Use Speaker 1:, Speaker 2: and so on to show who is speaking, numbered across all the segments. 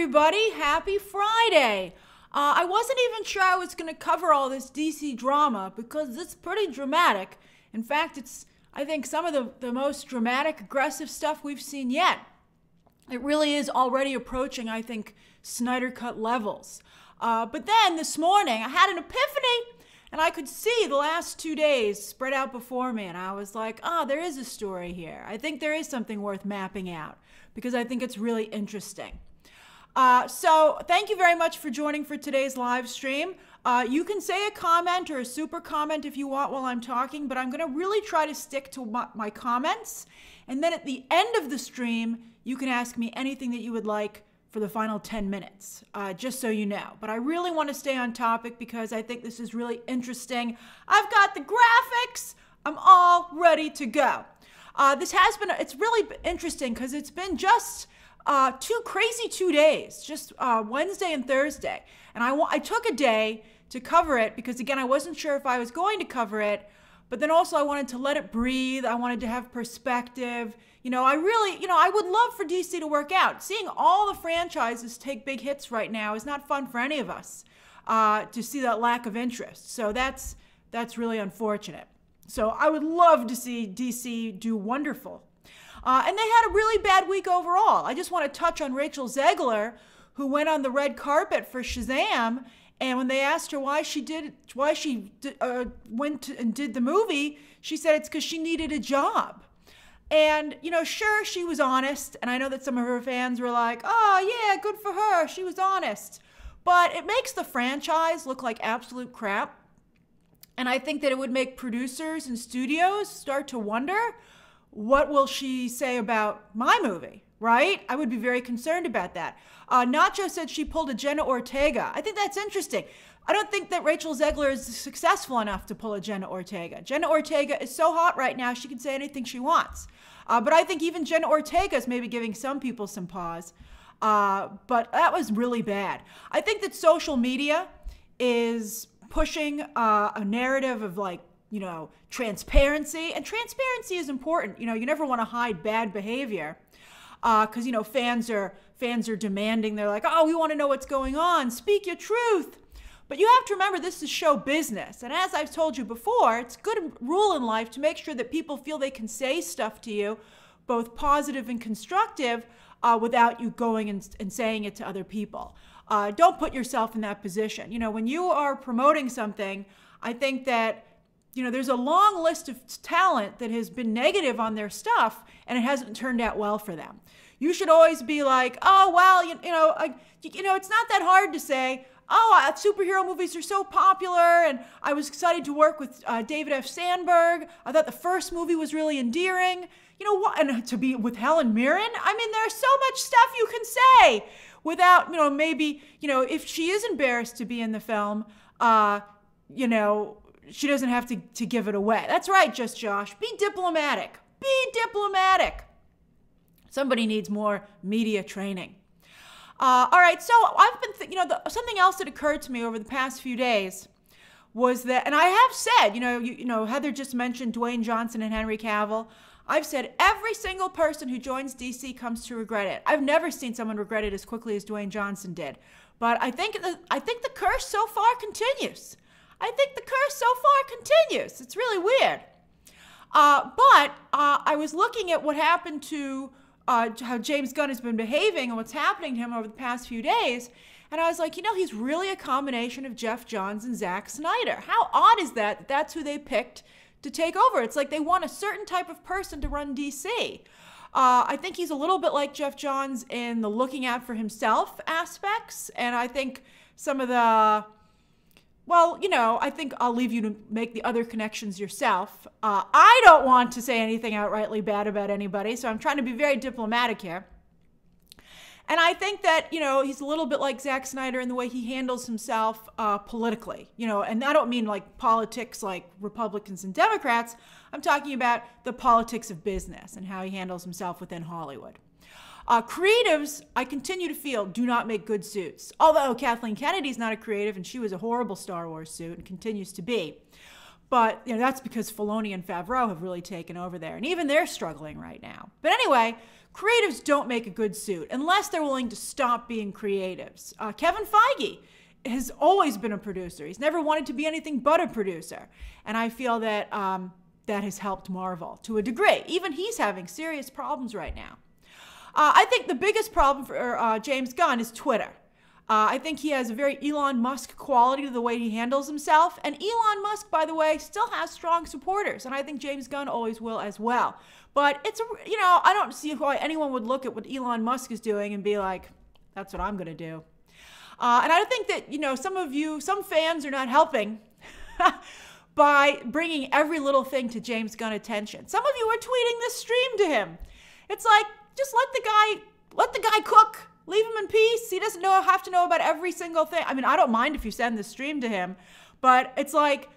Speaker 1: everybody. Happy Friday. Uh, I wasn't even sure I was going to cover all this DC drama because it's pretty dramatic. In fact, it's, I think, some of the, the most dramatic, aggressive stuff we've seen yet. It really is already approaching, I think, Snyder Cut levels. Uh, but then this morning, I had an epiphany and I could see the last two days spread out before me, and I was like, oh, there is a story here. I think there is something worth mapping out because I think it's really interesting. Uh, so, thank you very much for joining for today's live stream. Uh, you can say a comment or a super comment if you want while I'm talking, but I'm going to really try to stick to my, my comments. And then at the end of the stream, you can ask me anything that you would like for the final 10 minutes, uh, just so you know. But I really want to stay on topic because I think this is really interesting. I've got the graphics, I'm all ready to go. Uh, this has been, it's really interesting because it's been just uh, two crazy two days, just uh, Wednesday and Thursday. And I, I took a day to cover it because, again, I wasn't sure if I was going to cover it. But then also, I wanted to let it breathe. I wanted to have perspective. You know, I really, you know, I would love for DC to work out. Seeing all the franchises take big hits right now is not fun for any of us uh, to see that lack of interest. So that's that's really unfortunate. So I would love to see DC do wonderful. Uh, and they had a really bad week overall. I just want to touch on Rachel Zegler, who went on the red carpet for Shazam and when they asked her why she did, why she uh, went and did the movie, she said it's because she needed a job. And, you know, sure, she was honest. And I know that some of her fans were like, oh, yeah, good for her. She was honest. But it makes the franchise look like absolute crap. And I think that it would make producers and studios start to wonder what will she say about my movie? right? I would be very concerned about that. Uh, Nacho said she pulled a Jenna Ortega. I think that's interesting. I don't think that Rachel Zegler is successful enough to pull a Jenna Ortega. Jenna Ortega is so hot right now, she can say anything she wants. Uh, but I think even Jenna Ortega is maybe giving some people some pause. Uh, but that was really bad. I think that social media is pushing uh, a narrative of like, you know, transparency. And transparency is important. You know, you never want to hide bad behavior because uh, you know fans are fans are demanding. They're like, oh, we want to know what's going on. Speak your truth. But you have to remember this is show business. And as I've told you before, it's a good rule in life to make sure that people feel they can say stuff to you, both positive and constructive, uh, without you going and, and, saying it to other people. Uh, don't put yourself in that position. You know, when you are promoting something, I think that you know, there's a long list of talent that has been negative on their stuff and it hasn't turned out well for them. You should always be like, oh, well, you, you know, I, you know, it's not that hard to say, oh, uh, superhero movies are so popular, and I was excited to work with uh, David F. Sandberg. I thought the first movie was really endearing. You know what? And to be with Helen Mirren, I mean, there's so much stuff you can say without, you know, maybe, you know, if she is embarrassed to be in the film, uh, you know, she doesn't have to, to give it away. That's right, just Josh. Be diplomatic. Be diplomatic. Somebody needs more media training. Uh, all right, so I've been, you know, the, something else that occurred to me over the past few days was that, and I have said, you know, you, you know, Heather just mentioned Dwayne Johnson and Henry Cavill. I've said every single person who joins DC comes to regret it. I've never seen someone regret it as quickly as Dwayne Johnson did. But I think the, I think the curse so far continues. I think the curse so far continues. It's really weird. Uh, but uh, I was looking at what happened to uh, how James Gunn has been behaving and what's happening to him over the past few days. And I was like, you know, he's really a combination of Jeff Johns and Zack Snyder. How odd is that? That's who they picked to take over. It's like they want a certain type of person to run DC. Uh, I think he's a little bit like Jeff Johns in the looking out for himself aspects. And I think some of the well, you know, I think I'll leave you to make the other connections yourself. Uh, I don't want to say anything outrightly bad about anybody, so I'm trying to be very diplomatic here. And I think that, you know, he's a little bit like Zack Snyder in the way he handles himself uh, politically. You know, and I don't mean like politics like Republicans and Democrats. I'm talking about the politics of business and how he handles himself within Hollywood. Uh, creatives, I continue to feel, do not make good suits. Although Kathleen Kennedy's not a creative and she was a horrible Star Wars suit and continues to be. But you know, that's because Filoni and Favreau have really taken over there. And even they're struggling right now. But anyway, creatives don't make a good suit unless they're willing to stop being creatives. Uh, Kevin Feige has always been a producer. He's never wanted to be anything but a producer. And I feel that um, that has helped Marvel to a degree. Even he's having serious problems right now. Uh, I think the biggest problem for uh, James Gunn is Twitter. Uh, I think he has a very Elon Musk quality to the way he handles himself. And Elon Musk, by the way, still has strong supporters. And I think James Gunn always will as well. But it's, you know, I don't see why anyone would look at what Elon Musk is doing and be like, that's what I'm going to do. Uh, and I think that, you know, some of you, some fans are not helping by bringing every little thing to James Gunn attention. Some of you are tweeting this stream to him. It's like, just let the guy, let the guy cook leave him in peace. He doesn't know have to know about every single thing. I mean, I don't mind if you send the stream to him, but it's like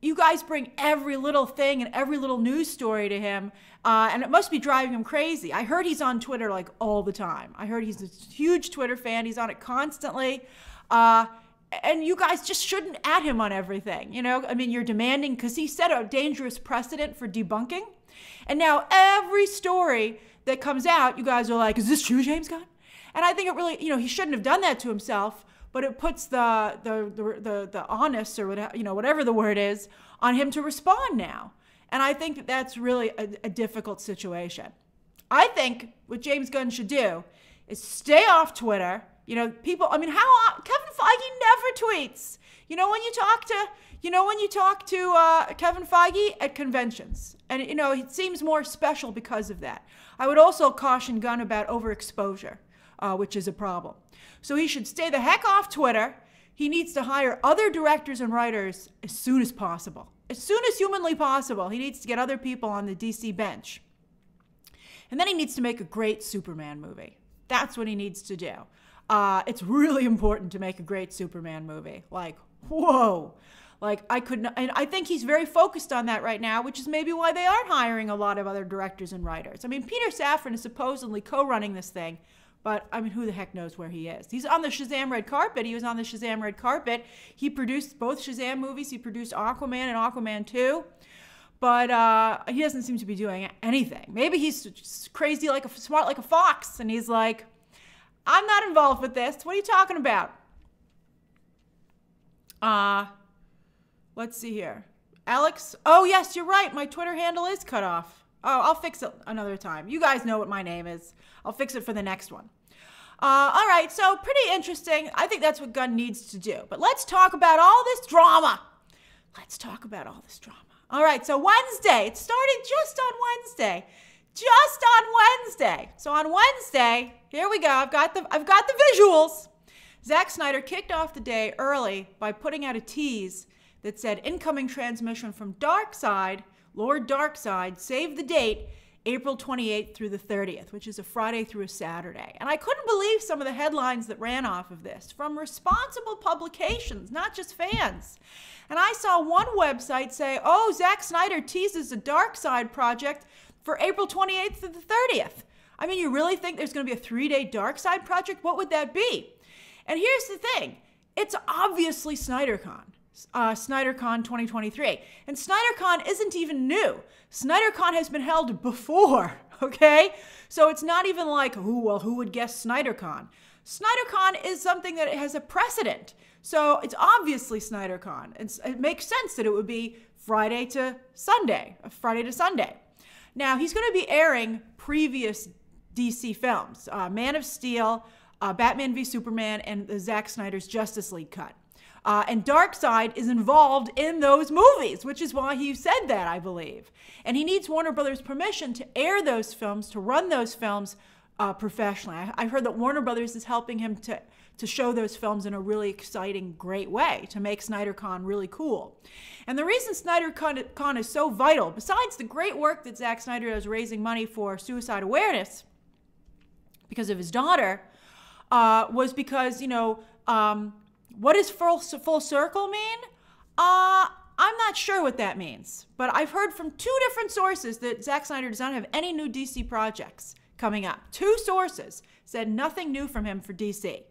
Speaker 1: you guys bring every little thing and every little news story to him, uh, and it must be driving him crazy. I heard he's on Twitter like all the time. I heard he's a huge Twitter fan. He's on it constantly. Uh, and you guys just shouldn't add him on everything. You know, I mean, you're demanding because he set a dangerous precedent for debunking. And now every story that comes out, you guys are like, is this true, James Gunn? And I think it really, you know, he shouldn't have done that to himself, but it puts the the the the, the honest or whatever, you know, whatever the word is, on him to respond now. And I think that that's really a, a difficult situation. I think what James Gunn should do is stay off Twitter. You know, people. I mean, how Kevin Feige never tweets. You know, when you talk to, you know, when you talk to uh, Kevin Feige at conventions, and you know, it seems more special because of that. I would also caution Gunn about overexposure uh, which is a problem. So he should stay the heck off Twitter. He needs to hire other directors and writers as soon as possible. As soon as humanly possible, he needs to get other people on the DC bench. And then he needs to make a great Superman movie. That's what he needs to do. Uh, it's really important to make a great Superman movie. Like, whoa. Like, I could not, and I think he's very focused on that right now, which is maybe why they aren't hiring a lot of other directors and writers. I mean, Peter Safran is supposedly co running this thing but I mean, who the heck knows where he is? He's on the Shazam red carpet. He was on the Shazam red carpet. He produced both Shazam movies. He produced Aquaman and Aquaman 2. But uh, he doesn't seem to be doing anything. Maybe he's crazy, like a smart, like a fox, and he's like, "I'm not involved with this. What are you talking about?" Uh, let's see here. Alex. Oh yes, you're right. My Twitter handle is cut off. Oh, I'll fix it another time. You guys know what my name is. I'll fix it for the next one. Uh, all right, so pretty interesting. I think that's what Gunn needs to do. But let's talk about all this drama. Let's talk about all this drama. All right, so Wednesday, it started just on Wednesday. Just on Wednesday. So on Wednesday, here we go. I've got the I've got the visuals. Zack Snyder kicked off the day early by putting out a tease that said incoming transmission from Darkseid Lord Darkseid saved the date April 28th through the 30th, which is a Friday through a Saturday. And I couldn't believe some of the headlines that ran off of this from responsible publications, not just fans. And I saw one website say, oh, Zack Snyder teases a Darkseid project for April 28th to the 30th. I mean, you really think there's going to be a three day Darkseid project? What would that be? And here's the thing it's obviously SnyderCon uh, SnyderCon 2023. And SnyderCon isn't even new. SnyderCon has been held before, okay? So it's not even like, who, well, who would guess SnyderCon? SnyderCon is something that has a precedent. So it's obviously SnyderCon. It's, it makes sense that it would be Friday to Sunday, Friday to Sunday. Now, he's going to be airing previous DC films uh, Man of Steel, uh, Batman v Superman, and the Zack Snyder's Justice League cut. Uh, and Darkseid is involved in those movies, which is why he said that, I believe. And he needs Warner Brothers' permission to air those films, to run those films uh, professionally. I, I heard that Warner Brothers is helping him to, to show those films in a really exciting, great way, to make SnyderCon really cool. And the reason SnyderCon is so vital, besides the great work that Zack Snyder does raising money for suicide awareness because of his daughter, uh, was because, you know, um, what does full, full circle mean? Uh, I'm not sure what that means, but I've heard from two different sources that Zack Snyder does not have any new DC projects coming up. Two sources said nothing new from him for DC.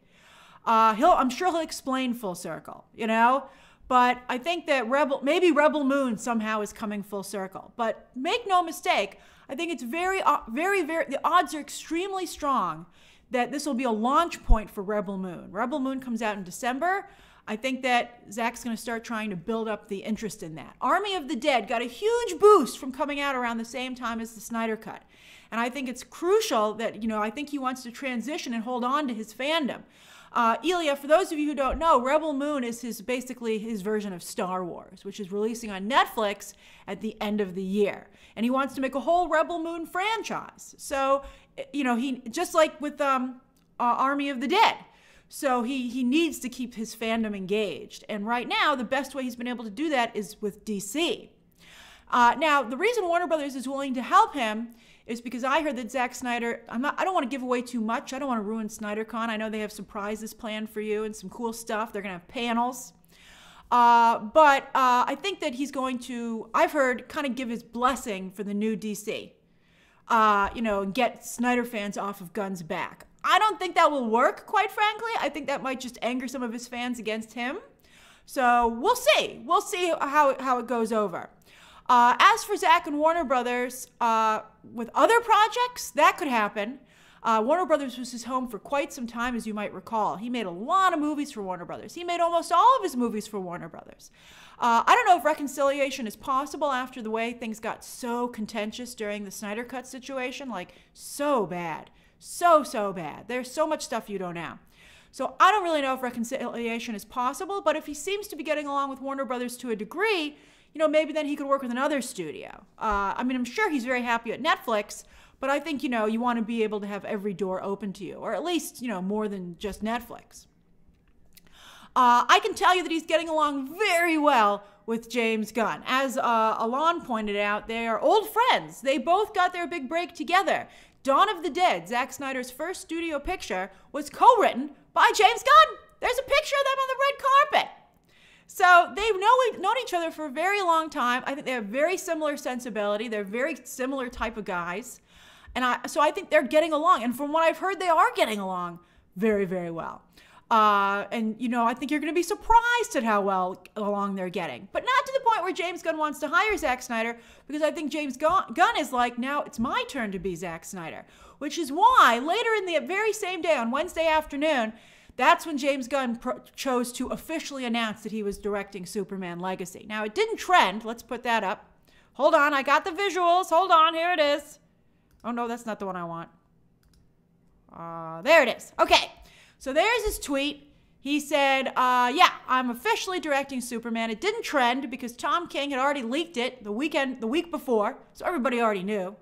Speaker 1: Uh, he'll, I'm sure he'll explain full circle, you know, But I think that Rebel, maybe Rebel Moon somehow is coming full circle. But make no mistake, I think it's very, uh, very, very, the odds are extremely strong that this will be a launch point for Rebel Moon. Rebel Moon comes out in December. I think that Zack's going to start trying to build up the interest in that. Army of the Dead got a huge boost from coming out around the same time as the Snyder Cut. And I think it's crucial that, you know, I think he wants to transition and hold on to his fandom. Uh, Ilya, for those of you who don't know, Rebel Moon is his basically his version of Star Wars, which is releasing on Netflix at the end of the year, and he wants to make a whole Rebel Moon franchise. So, you know, he just like with um, uh, Army of the Dead. So he he needs to keep his fandom engaged, and right now the best way he's been able to do that is with DC. Uh, now, the reason Warner Brothers is willing to help him is because I heard that Zack Snyder. I'm not. I don't want to give away too much. I don't want to ruin SnyderCon. I know they have surprises planned for you and some cool stuff. They're gonna have panels. Uh, but uh, I think that he's going to. I've heard kind of give his blessing for the new DC. Uh, you know, get Snyder fans off of Gunn's back. I don't think that will work, quite frankly. I think that might just anger some of his fans against him. So we'll see. We'll see how, how it goes over. Uh, as for Zack and Warner Brothers, uh, with other projects, that could happen. Uh, Warner Brothers was his home for quite some time, as you might recall. He made a lot of movies for Warner Brothers. He made almost all of his movies for Warner Brothers. Uh, I don't know if reconciliation is possible after the way things got so contentious during the Snyder Cut situation, like so bad, so, so bad. There's so much stuff you don't know. So I don't really know if reconciliation is possible, but if he seems to be getting along with Warner Brothers to a degree, you know, maybe then he could work with another studio. Uh, I mean, I'm sure he's very happy at Netflix, but I think, you know, you want to be able to have every door open to you, or at least, you know, more than just Netflix. Uh, I can tell you that he's getting along very well with James Gunn. As uh, Alon pointed out, they are old friends. They both got their big break together. Dawn of the Dead, Zack Snyder's first studio picture, was co written by James Gunn. There's a picture of them on the red carpet. So they've known, known each other for a very long time. I think they have very similar sensibility. They're very similar type of guys. And I, so I think they're getting along. And from what I've heard, they are getting along very, very well. Uh, and, you know, I think you're going to be surprised at how well along they're getting. But not to the point where James Gunn wants to hire Zack Snyder, because I think James Gunn is like, now it's my turn to be Zack Snyder. Which is why later in the very same day, on Wednesday afternoon, that's when James Gunn pro- chose to officially announce that he was directing Superman Legacy. Now, it didn't trend. Let's put that up. Hold on, I got the visuals. Hold on, here it is. Oh, no, that's not the one I want. Uh, there it is. Okay, so there's his tweet. He said, uh, "Yeah, I'm officially directing Superman." It didn't trend because Tom King had already leaked it the weekend, the week before, so everybody already knew,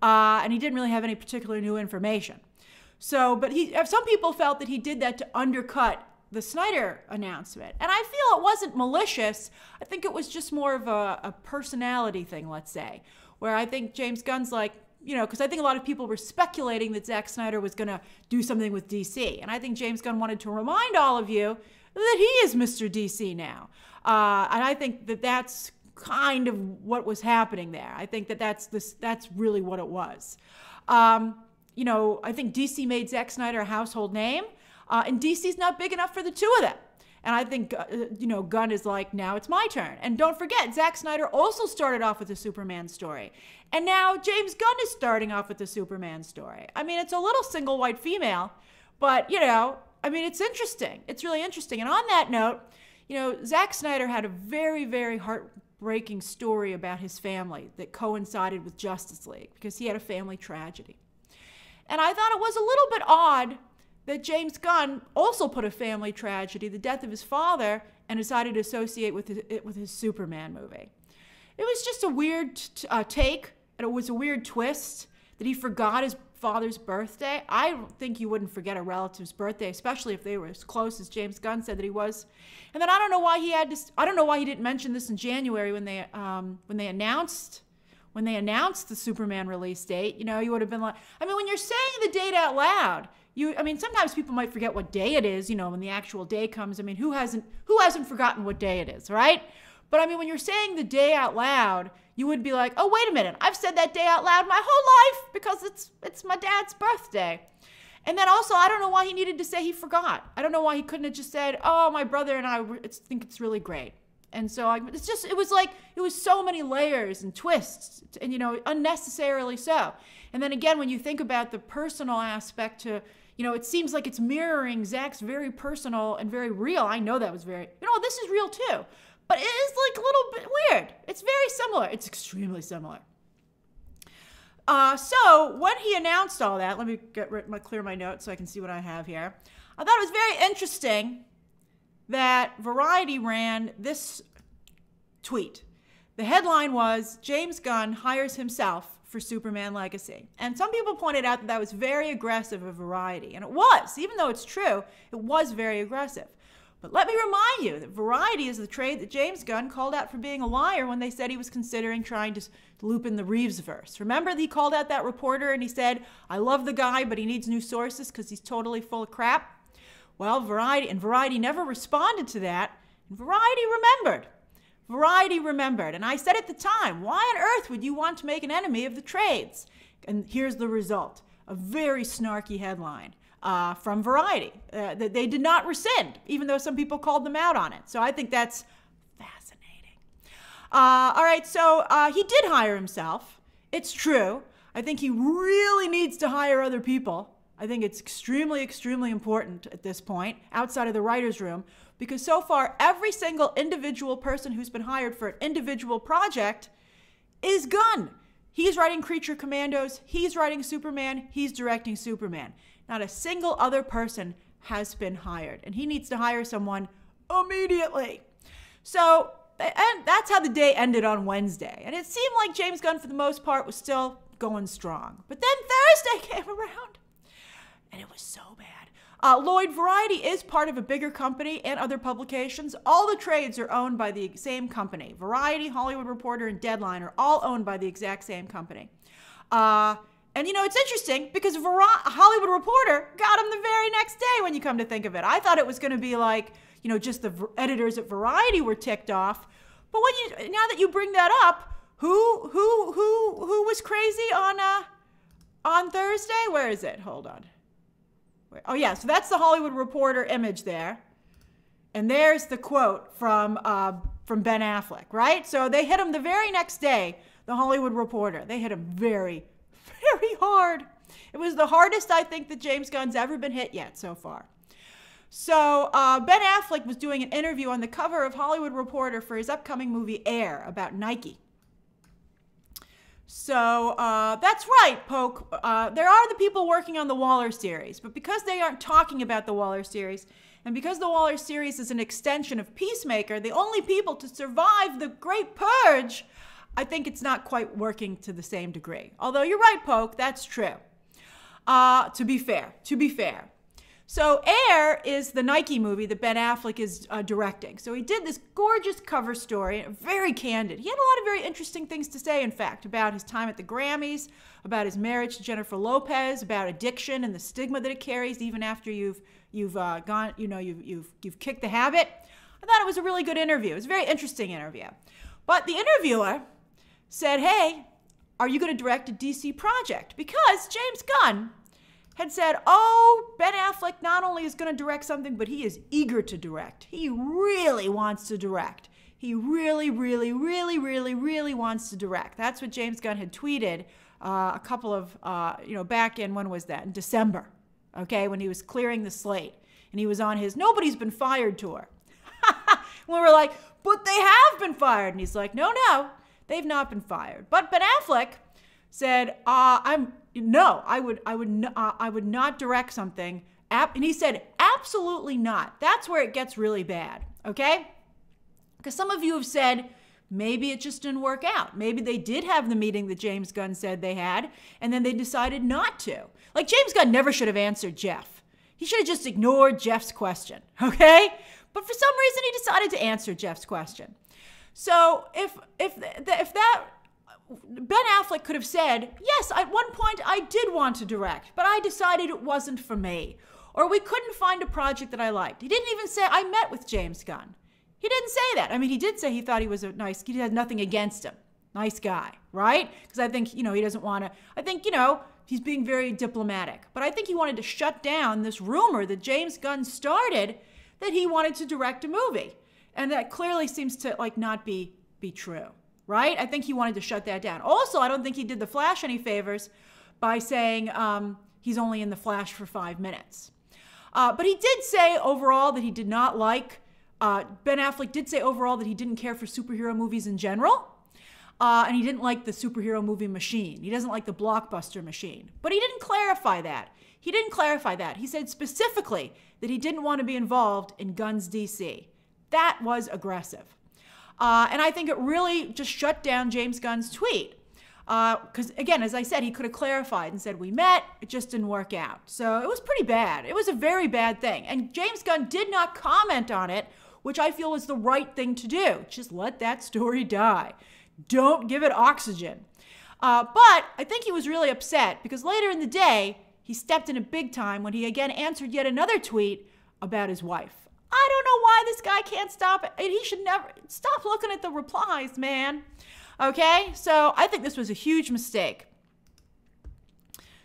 Speaker 1: uh, and he didn't really have any particular new information. So, but he, uh, some people felt that he did that to undercut the Snyder announcement. And I feel it wasn't malicious. I think it was just more of a, a personality thing, let's say, where I think James Gunn's like, you know, because I think a lot of people were speculating that Zack Snyder was going to do something with DC. And I think James Gunn wanted to remind all of you that he is Mr. DC now. Uh, and I think that that's kind of what was happening there. I think that that's this that's really what it was. Um, you know, I think DC made Zack Snyder a household name, uh, and DC's not big enough for the two of them. And I think, uh, you know, Gunn is like, now it's my turn. And don't forget, Zack Snyder also started off with a Superman story. And now James Gunn is starting off with a Superman story. I mean, it's a little single white female, but, you know, I mean, it's interesting. It's really interesting. And on that note, you know, Zack Snyder had a very, very heartbreaking story about his family that coincided with Justice League because he had a family tragedy. And I thought it was a little bit odd that James Gunn also put a family tragedy, the death of his father, and decided to associate with it with his Superman movie. It was just a weird uh, take, and it was a weird twist that he forgot his father's birthday. I don't think you wouldn't forget a relative's birthday, especially if they were as close as James Gunn said that he was. And then I don't know why he had to. I don't know why he didn't mention this in January when they um, when they announced when they announced the Superman release date, you know, you would have been like, I mean, when you're saying the date out loud, you, I mean, sometimes people might forget what day it is, you know, when the actual day comes. I mean, who hasn't, who hasn't forgotten what day it is, right? But I mean, when you're saying the day out loud, you would be like, oh, wait a minute, I've said that day out loud my whole life because it's, it's my dad's birthday. And then also, I don't know why he needed to say he forgot. I don't know why he couldn't have just said, oh, my brother and I think it's really great. And so I, it's just, it was like, it was so many layers and twists, and, you know, unnecessarily so. And then again, when you think about the personal aspect to, you know, it seems like it's mirroring Zack's very personal and very real. I know that was very, you know, this is real too. But it is like a little bit weird. It's very similar. It's extremely similar. Uh, so when he announced all that, let me get rid my, clear my notes so I can see what I have here. I thought it was very interesting that Variety ran this tweet. The headline was James Gunn hires himself for Superman Legacy. And some people pointed out that that was very aggressive of Variety. And it was, even though it's true, it was very aggressive. But let me remind you that Variety is the trade that James Gunn called out for being a liar when they said he was considering trying to loop in the Reeves verse. Remember that he called out that reporter and he said, I love the guy, but he needs new sources because he's totally full of crap? Well, Variety, and Variety never responded to that. And Variety remembered. Variety remembered. And I said at the time, why on earth would you want to make an enemy of the trades? And here's the result a very snarky headline uh, from Variety uh, that they did not rescind, even though some people called them out on it. So I think that's fascinating. Uh, all right, so uh, he did hire himself. It's true. I think he really needs to hire other people. I think it's extremely, extremely important at this point, outside of the writer's room, because so far, every single individual person who's been hired for an individual project is Gunn. He's writing Creature Commandos, he's writing Superman, he's directing Superman. Not a single other person has been hired, and he needs to hire someone immediately. So, and that's how the day ended on Wednesday. And it seemed like James Gunn, for the most part, was still going strong. But then Thursday came around, and it was so bad. Uh, Lloyd Variety is part of a bigger company and other publications. All the trades are owned by the same company. Variety, Hollywood Reporter, and Deadline are all owned by the exact same company. Uh, and you know, it's interesting because Var- Hollywood Reporter got him the very next day when you come to think of it. I thought it was going to be like, you know, just the editors at Variety were ticked off. But when you now that you bring that up, who who who who was crazy on uh on Thursday? Where is it? Hold on. Oh yeah, so that's the Hollywood Reporter image there. And there's the quote from uh, from Ben Affleck, right? So they hit him the very next day, the Hollywood Reporter. They hit him very very hard. It was the hardest I think that James Gunn's ever been hit yet so far. So uh, Ben Affleck was doing an interview on the cover of Hollywood Reporter for his upcoming movie Air about Nike. So uh, that's right, Poke. Uh, there are the people working on the Waller series, but because they aren't talking about the Waller series, and because the Waller series is an extension of Peacemaker, the only people to survive the Great Purge I think it's not quite working to the same degree. Although you're right, Poke, that's true. Uh, to be fair, to be fair. So, Air is the Nike movie that Ben Affleck is uh, directing. So, he did this gorgeous cover story, very candid. He had a lot of very interesting things to say, in fact, about his time at the Grammys, about his marriage to Jennifer Lopez, about addiction and the stigma that it carries even after you've you've uh, gone, you know, you've, you've you've kicked the habit. I thought it was a really good interview. It was a very interesting interview. But the interviewer said, Hey, are you going to direct a DC project? Because James Gunn had said, Oh, Ben Affleck not only is going to direct something, but he is eager to direct. He really wants to direct. He really, really, really, really, really wants to direct. That's what James Gunn had tweeted uh, a couple of, uh, you know, back in, when was that? In December, okay, when he was clearing the slate. And he was on his Nobody's Been Fired tour. we were like, But they have been fired. And he's like, No, no, They've not been fired. But Ben Affleck said, uh, "I'm no, I would, I would, uh, I would not direct something." And he said, "Absolutely not." That's where it gets really bad. Okay, because some of you have said. Maybe it just didn't work out. Maybe they did have the meeting that James Gunn said they had, and then they decided not to. Like, James Gunn never should have answered Jeff. He should have just ignored Jeff's question, okay? But for some reason, he decided to answer Jeff's question. So if if if that Ben Affleck could have said, "Yes, at one point I did want to direct, but I decided it wasn't for me." Or we couldn't find a project that I liked. He didn't even say I met with James Gunn. He didn't say that. I mean, he did say he thought he was a nice, he had nothing against him. Nice guy, right? Because I think, you know, he doesn't want to, I think, you know, he's being very diplomatic. But I think he wanted to shut down this rumor that James Gunn started that he wanted to direct a movie. And that clearly seems to like not be be true, right? I think he wanted to shut that down. Also, I don't think he did the Flash any favors by saying um, he's only in the Flash for five minutes. Uh, but he did say overall that he did not like. Uh, ben Affleck did say overall that he didn't care for superhero movies in general. Uh, and he didn't like the superhero movie machine. He doesn't like the blockbuster machine. But he didn't clarify that. He didn't clarify that. He said specifically that he didn't want to be involved in Gunn's DC. That was aggressive. Uh, and I think it really just shut down James Gunn's tweet. Because, uh, again, as I said, he could have clarified and said, We met, it just didn't work out. So it was pretty bad. It was a very bad thing. And James Gunn did not comment on it, which I feel is the right thing to do. Just let that story die. Don't give it oxygen. Uh, but I think he was really upset because later in the day, he stepped in a big time when he again answered yet another tweet about his wife. I don't know why this guy can't stop it. He should never stop looking at the replies, man. Okay, so I think this was a huge mistake.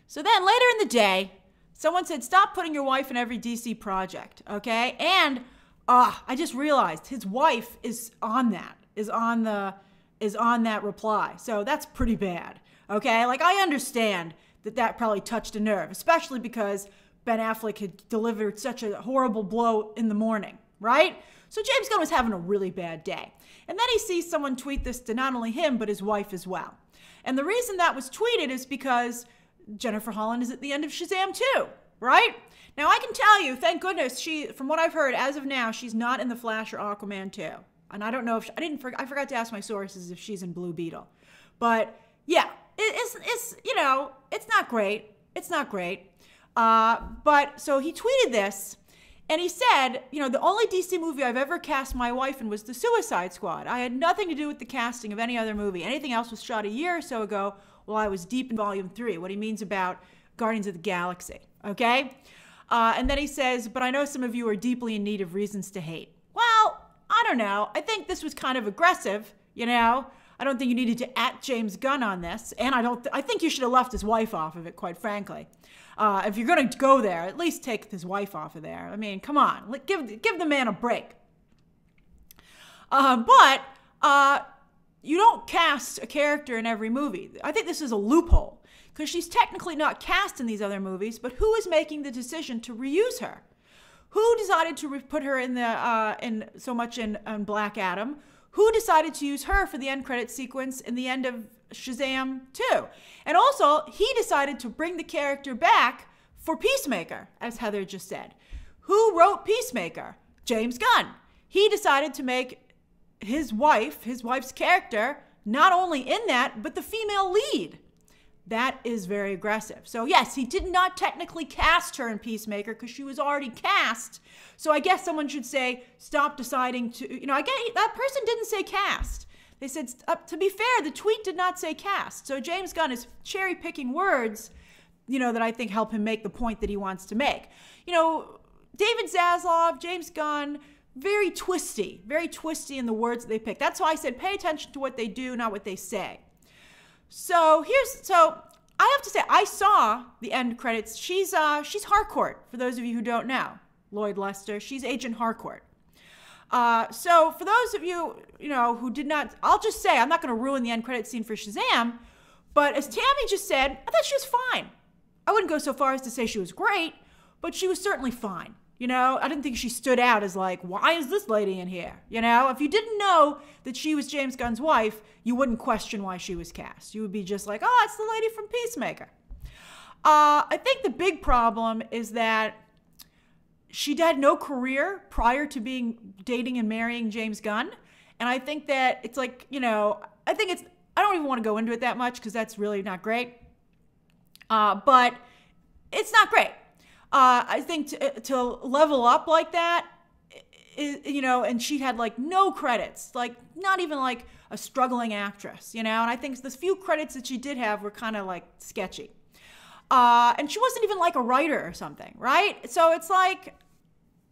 Speaker 1: So then later in the day, someone said, Stop putting your wife in every DC project. Okay, and ah, uh, I just realized his wife is on that, is on the is on that reply. So that's pretty bad. Okay? Like, I understand that that probably touched a nerve, especially because Ben Affleck had delivered such a horrible blow in the morning, right? So James Gunn was having a really bad day. And then he sees someone tweet this to not only him, but his wife as well. And the reason that was tweeted is because Jennifer Holland is at the end of Shazam 2, right? Now I can tell you, thank goodness, she, from what I've heard, as of now, she's not in the Flash or Aquaman 2 and I don't know if she, I didn't. I forgot to ask my sources if she's in Blue Beetle, but yeah, it, it's it's you know it's not great. It's not great. Uh, but so he tweeted this. And he said, you know, the only DC movie I've ever cast my wife in was The Suicide Squad. I had nothing to do with the casting of any other movie. Anything else was shot a year or so ago while I was deep in Volume 3, what he means about Guardians of the Galaxy. Okay? Uh, and then he says, but I know some of you are deeply in need of reasons to hate. Well, I don't know. I think this was kind of aggressive, you know? I don't think you needed to at James Gunn on this, and I don't. Th- I think you should have left his wife off of it, quite frankly. Uh, if you're going to go there, at least take his wife off of there. I mean, come on, give give the man a break. Uh, but uh, you don't cast a character in every movie. I think this is a loophole because she's technically not cast in these other movies, but who is making the decision to reuse her? Who decided to put her in the uh, in so much in, in Black Adam? Who decided to use her for the end credit sequence in the end of Shazam 2? And also, he decided to bring the character back for Peacemaker, as Heather just said. Who wrote Peacemaker? James Gunn. He decided to make his wife, his wife's character, not only in that, but the female lead. That is very aggressive. So, yes, he did not technically cast her in Peacemaker because she was already cast. So, I guess someone should say, stop deciding to, you know, I get that person didn't say cast. They said, to be fair, the tweet did not say cast. So, James Gunn is cherry picking words, you know, that I think help him make the point that he wants to make. You know, David Zaslav, James Gunn, very twisty, very twisty in the words that they pick. That's why I said pay attention to what they do, not what they say. So here's so I have to say I saw the end credits. She's uh she's Harcourt for those of you who don't know. Lloyd Lester. She's Agent Harcourt. Uh, so for those of you you know who did not, I'll just say I'm not going to ruin the end credit scene for Shazam. But as Tammy just said, I thought she was fine. I wouldn't go so far as to say she was great, but she was certainly fine. You know, I didn't think she stood out as like, why is this lady in here? You know, if you didn't know that she was James Gunn's wife, you wouldn't question why she was cast. You would be just like, oh, it's the lady from Peacemaker. Uh, I think the big problem is that she had no career prior to being dating and marrying James Gunn. And I think that it's like, you know, I think it's, I don't even want to go into it that much because that's really not great. Uh, but it's not great. Uh, I think to, to level up like that, you know, and she had like no credits, like not even like a struggling actress, you know. And I think the few credits that she did have were kind of like sketchy. Uh, and she wasn't even like a writer or something, right? So it's like,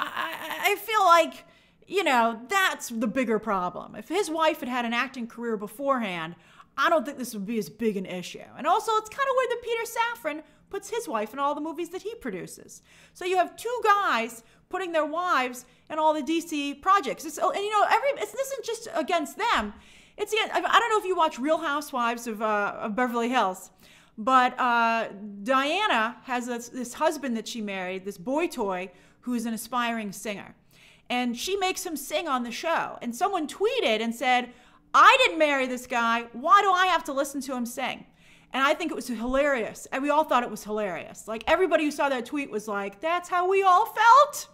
Speaker 1: I, I feel like, you know, that's the bigger problem. If his wife had had an acting career beforehand, I don't think this would be as big an issue. And also, it's kind of where the Peter Safran puts his wife in all the movies that he produces. So you have two guys putting their wives in all the DC projects. It's, and you know, every it's, this isn't just against them. It's I don't know if you watch Real Housewives of, uh, of Beverly Hills, but uh, Diana has a, this husband that she married, this boy toy, who's an aspiring singer. And she makes him sing on the show. And someone tweeted and said, I didn't marry this guy. Why do I have to listen to him sing? And I think it was hilarious. And we all thought it was hilarious. Like everybody who saw that tweet was like, that's how we all felt.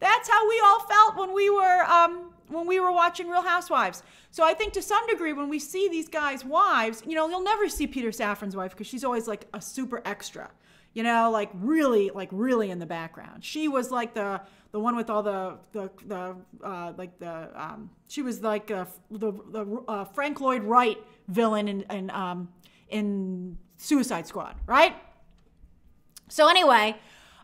Speaker 1: That's how we all felt when we were um, when we were watching Real Housewives. So I think to some degree, when we see these guys' wives, you know, you'll never see Peter Safran's wife because she's always like a super extra, you know, like really, like really in the background. She was like the the one with all the the the uh, like the um, she was like the the uh, Frank Lloyd Wright villain in in um, in Suicide Squad, right? So anyway,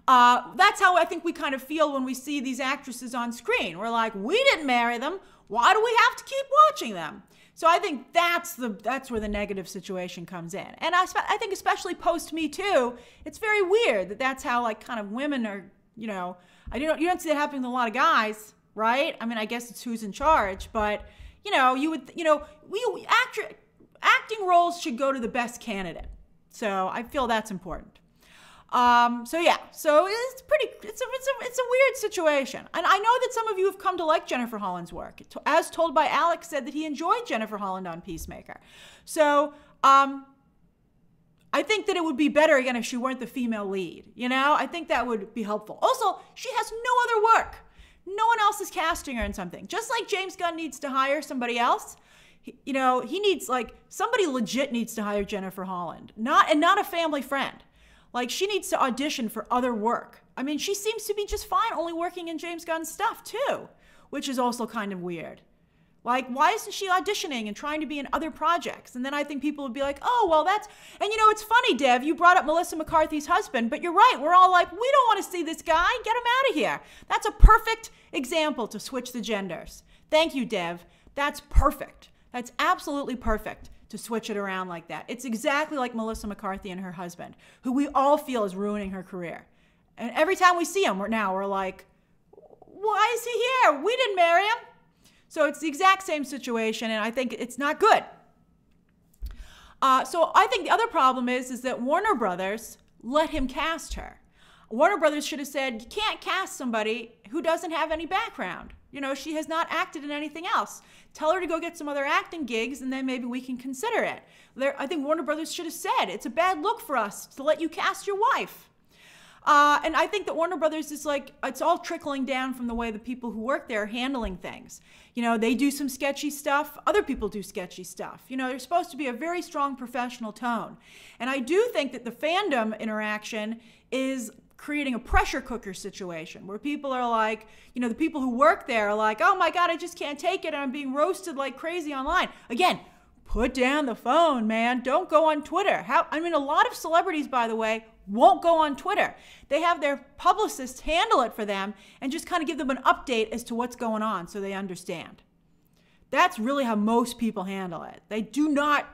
Speaker 1: uh, that's how I think we kind of feel when we see these actresses on screen. We're like, we didn't marry them. Why do we have to keep watching them? So I think that's the that's where the negative situation comes in, and I, I think especially post Me Too, it's very weird that that's how like kind of women are, you know, I don't you don't see that happening to a lot of guys, right? I mean, I guess it's who's in charge, but you know, you would you know we actor acting roles should go to the best candidate. So I feel that's important. Um, so yeah, so it's pretty, it's a, it's a, it's a weird situation. And I know that some of you have come to like Jennifer Holland's work. As told by Alex said that he enjoyed Jennifer Holland on Peacemaker. So, um, I think that it would be better again if she weren't the female lead. You know, I think that would be helpful. Also, she has no other work. No one else is casting her in something. Just like James Gunn needs to hire somebody else, you know, he needs like somebody legit needs to hire Jennifer Holland, not and not a family friend. Like she needs to audition for other work. I mean, she seems to be just fine only working in James Gunn's stuff too, which is also kind of weird. Like, why isn't she auditioning and trying to be in other projects? And then I think people would be like, oh, well, that's. And you know, it's funny, Dev, you brought up Melissa McCarthy's husband, but you're right. We're all like, we don't want to see this guy. Get him out of here. That's a perfect example to switch the genders. Thank you, Dev. That's perfect. That's absolutely perfect to switch it around like that. It's exactly like Melissa McCarthy and her husband, who we all feel is ruining her career. And every time we see him we're, now, we're like, why is he here? We didn't marry him. So it's the exact same situation, and I think it's not good. Uh, so I think the other problem is, is that Warner Brothers let him cast her. Warner Brothers should have said, you can't cast somebody who doesn't have any background. You know, she has not acted in anything else. Tell her to go get some other acting gigs and then maybe we can consider it. There, I think Warner Brothers should have said, it's a bad look for us to let you cast your wife. Uh, and I think that Warner Brothers is like, it's all trickling down from the way the people who work there are handling things. You know, they do some sketchy stuff, other people do sketchy stuff. You know, there's supposed to be a very strong professional tone. And I do think that the fandom interaction is creating a pressure cooker situation where people are like, you know, the people who work there are like, oh my God, I just can't take it. And I'm being roasted like crazy online. Again, put down the phone, man. Don't go on Twitter. How, I mean, a lot of celebrities, by the way, won't go on Twitter. They have their publicists handle it for them and just kind of give them an update as to what's going on so they understand. That's really how most people handle it. They do not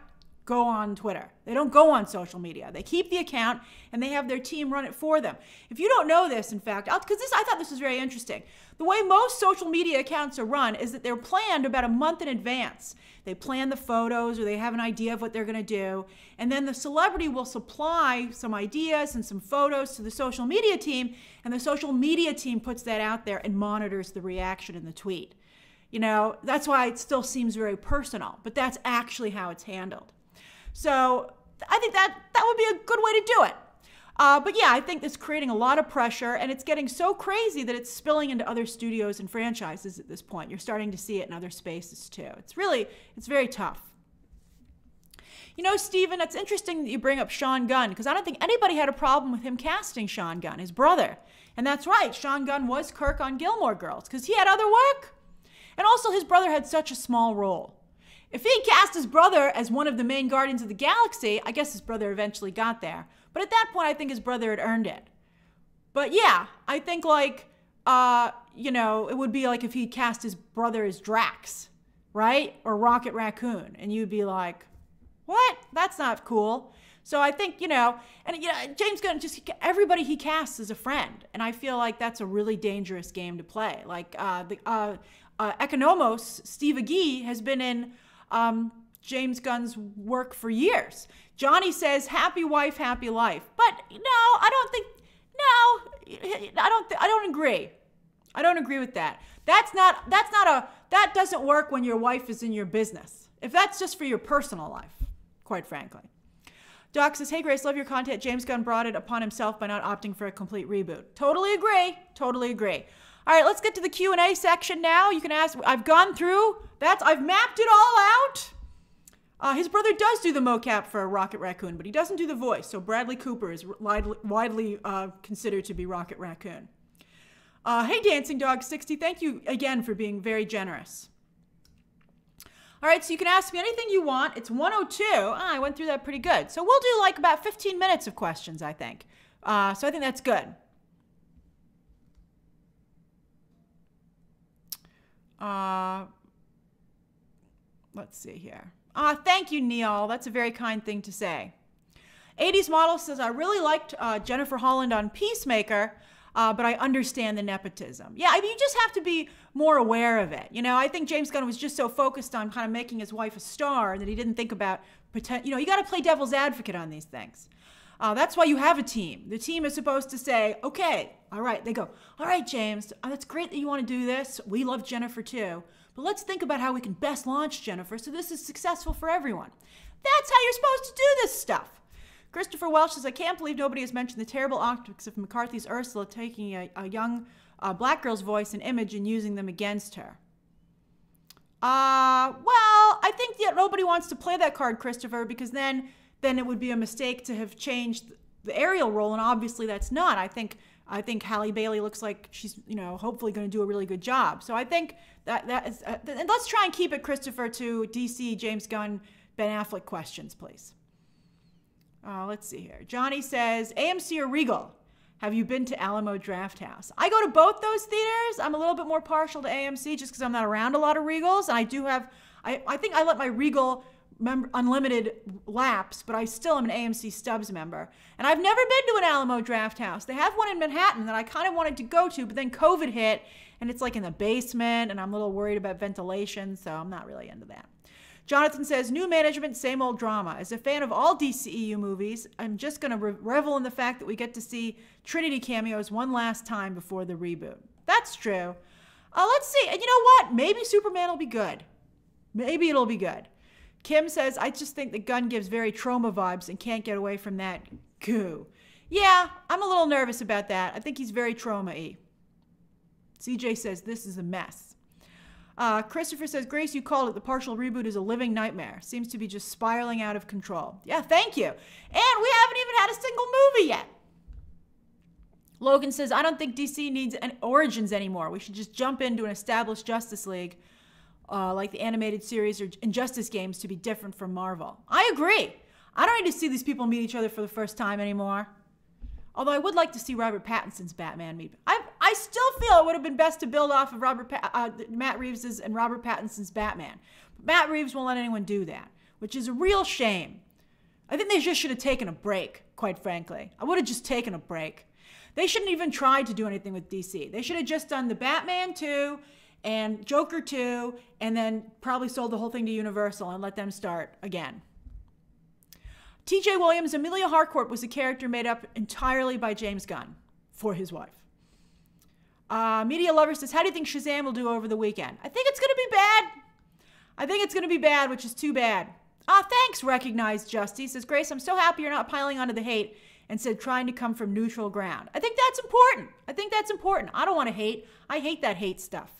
Speaker 1: go on Twitter. They don't go on social media. They keep the account and they have their team run it for them. If you don't know this, in fact, because this I thought this was very interesting. The way most social media accounts are run is that they're planned about a month in advance. They plan the photos or they have an idea of what they're going to do, and then the celebrity will supply some ideas and some photos to the social media team, and the social media team puts that out there and monitors the reaction in the tweet. You know, that's why it still seems very personal, but that's actually how it's handled. So I think that that would be a good way to do it. Uh, but yeah, I think it's creating a lot of pressure, and it's getting so crazy that it's spilling into other studios and franchises at this point. You're starting to see it in other spaces too. It's really, it's very tough. You know, Stephen, it's interesting that you bring up Sean Gunn because I don't think anybody had a problem with him casting Sean Gunn, his brother. And that's right, Sean Gunn was Kirk on Gilmore Girls because he had other work. And also, his brother had such a small role. If he cast his brother as one of the main Guardians of the Galaxy, I guess his brother eventually got there. But at that point, I think his brother had earned it. But yeah, I think like, uh, you know, it would be like if he cast his brother as Drax, right? Or Rocket Raccoon. And you'd be like, what? That's not cool. So I think, you know, and you know, James Gunn just everybody he casts is a friend. And I feel like that's a really dangerous game to play. Like uh, the uh, uh, Economos, Steve Agee, has been in um, James Gunn's work for years. Johnny says, happy wife, happy life. But no, I don't think, no, I don't, th- I don't agree. I don't agree with that. That's not, that's not a, that doesn't work when your wife is in your business. If that's just for your personal life, quite frankly. Doc says, "Hey Grace, love your content. James Gunn brought it upon himself by not opting for a complete reboot. Totally agree. Totally agree. All right, let's get to the Q and A section now. You can ask. I've gone through. That's. I've mapped it all out. Uh, his brother does do the mocap for Rocket Raccoon, but he doesn't do the voice. So Bradley Cooper is widely, widely uh, considered to be Rocket Raccoon. Uh, hey, Dancing Dog 60, thank you again for being very generous. All right, so you can ask me anything you want. It's 102. Oh, I went through that pretty good. So we'll do like about 15 minutes of questions, I think. Uh, so I think that's good. Uh, let's see here. Ah, thank you, Neil. That's a very kind thing to say. 80s model says, I really liked uh, Jennifer Holland on Peacemaker uh, but I understand the nepotism. Yeah, I mean, you just have to be more aware of it. You know, I think James Gunn was just so focused on kind of making his wife a star that he didn't think about pretend. You know, you got to play devil's advocate on these things. Uh, that's why you have a team. The team is supposed to say, okay, all right. They go, all right, James, uh, that's great that you want to do this. We love Jennifer too. But let's think about how we can best launch Jennifer so this is successful for everyone. That's how you're supposed to do this stuff. Christopher Welsh says, I can't believe nobody has mentioned the terrible optics of McCarthy's Ursula taking a, a young uh, black girl's voice and image and using them against her. Uh, well, I think that nobody wants to play that card, Christopher, because then then it would be a mistake to have changed the Ariel role, and obviously that's not. I think I think Halle Bailey looks like she's you know hopefully going to do a really good job. So I think that that is. Uh, and let's try and keep it, Christopher, to DC, James Gunn, Ben Affleck questions, please. Uh, let's see here. Johnny says, AMC or Regal? Have you been to Alamo Drafthouse? I go to both those theaters. I'm a little bit more partial to AMC just because I'm not around a lot of Regals. And I do have, I, I think I let my Regal member, Unlimited laps, but I still am an AMC Stubs member. And I've never been to an Alamo Drafthouse. They have one in Manhattan that I kind of wanted to go to, but then COVID hit and it's like in the basement and I'm a little worried about ventilation, so I'm not really into that. Jonathan says, new management, same old drama. As a fan of all DCEU movies, I'm just going to re- revel in the fact that we get to see Trinity cameos one last time before the reboot. That's true. Uh, let's see. And you know what? Maybe Superman will be good. Maybe it'll be good. Kim says, I just think the gun gives very trauma vibes and can't get away from that goo. Yeah, I'm a little nervous about that. I think he's very trauma y. CJ says, this is a mess. Uh, Christopher says, Grace, you called it. The partial reboot is a living nightmare. Seems to be just spiraling out of control. Yeah, thank you. And we haven't even had a single movie yet. Logan says, I don't think DC needs an origins anymore. We should just jump into an established Justice League, uh, like the animated series or Injustice games, to be different from Marvel. I agree. I don't need to see these people meet each other for the first time anymore. Although I would like to see Robert Pattinson's Batman meet. I I still feel it would have been best to build off of Robert pa- uh, Matt Reeves's and Robert Pattinson's Batman. But Matt Reeves won't let anyone do that, which is a real shame. I think they just should have taken a break, quite frankly. I would have just taken a break. They shouldn't even try to do anything with DC. They should have just done the Batman 2 and Joker 2 and then probably sold the whole thing to Universal and let them start again. TJ Williams, Emilia Harcourt was a character made up entirely by James Gunn for his wife. Uh, Media Lover says, How do you think Shazam will do over the weekend? I think it's going to be bad. I think it's going to be bad, which is too bad. Ah, thanks, recognized Justy. Says, Grace, I'm so happy you're not piling onto the hate and said trying to come from neutral ground. I think that's important. I think that's important. I don't want to hate. I hate that hate stuff.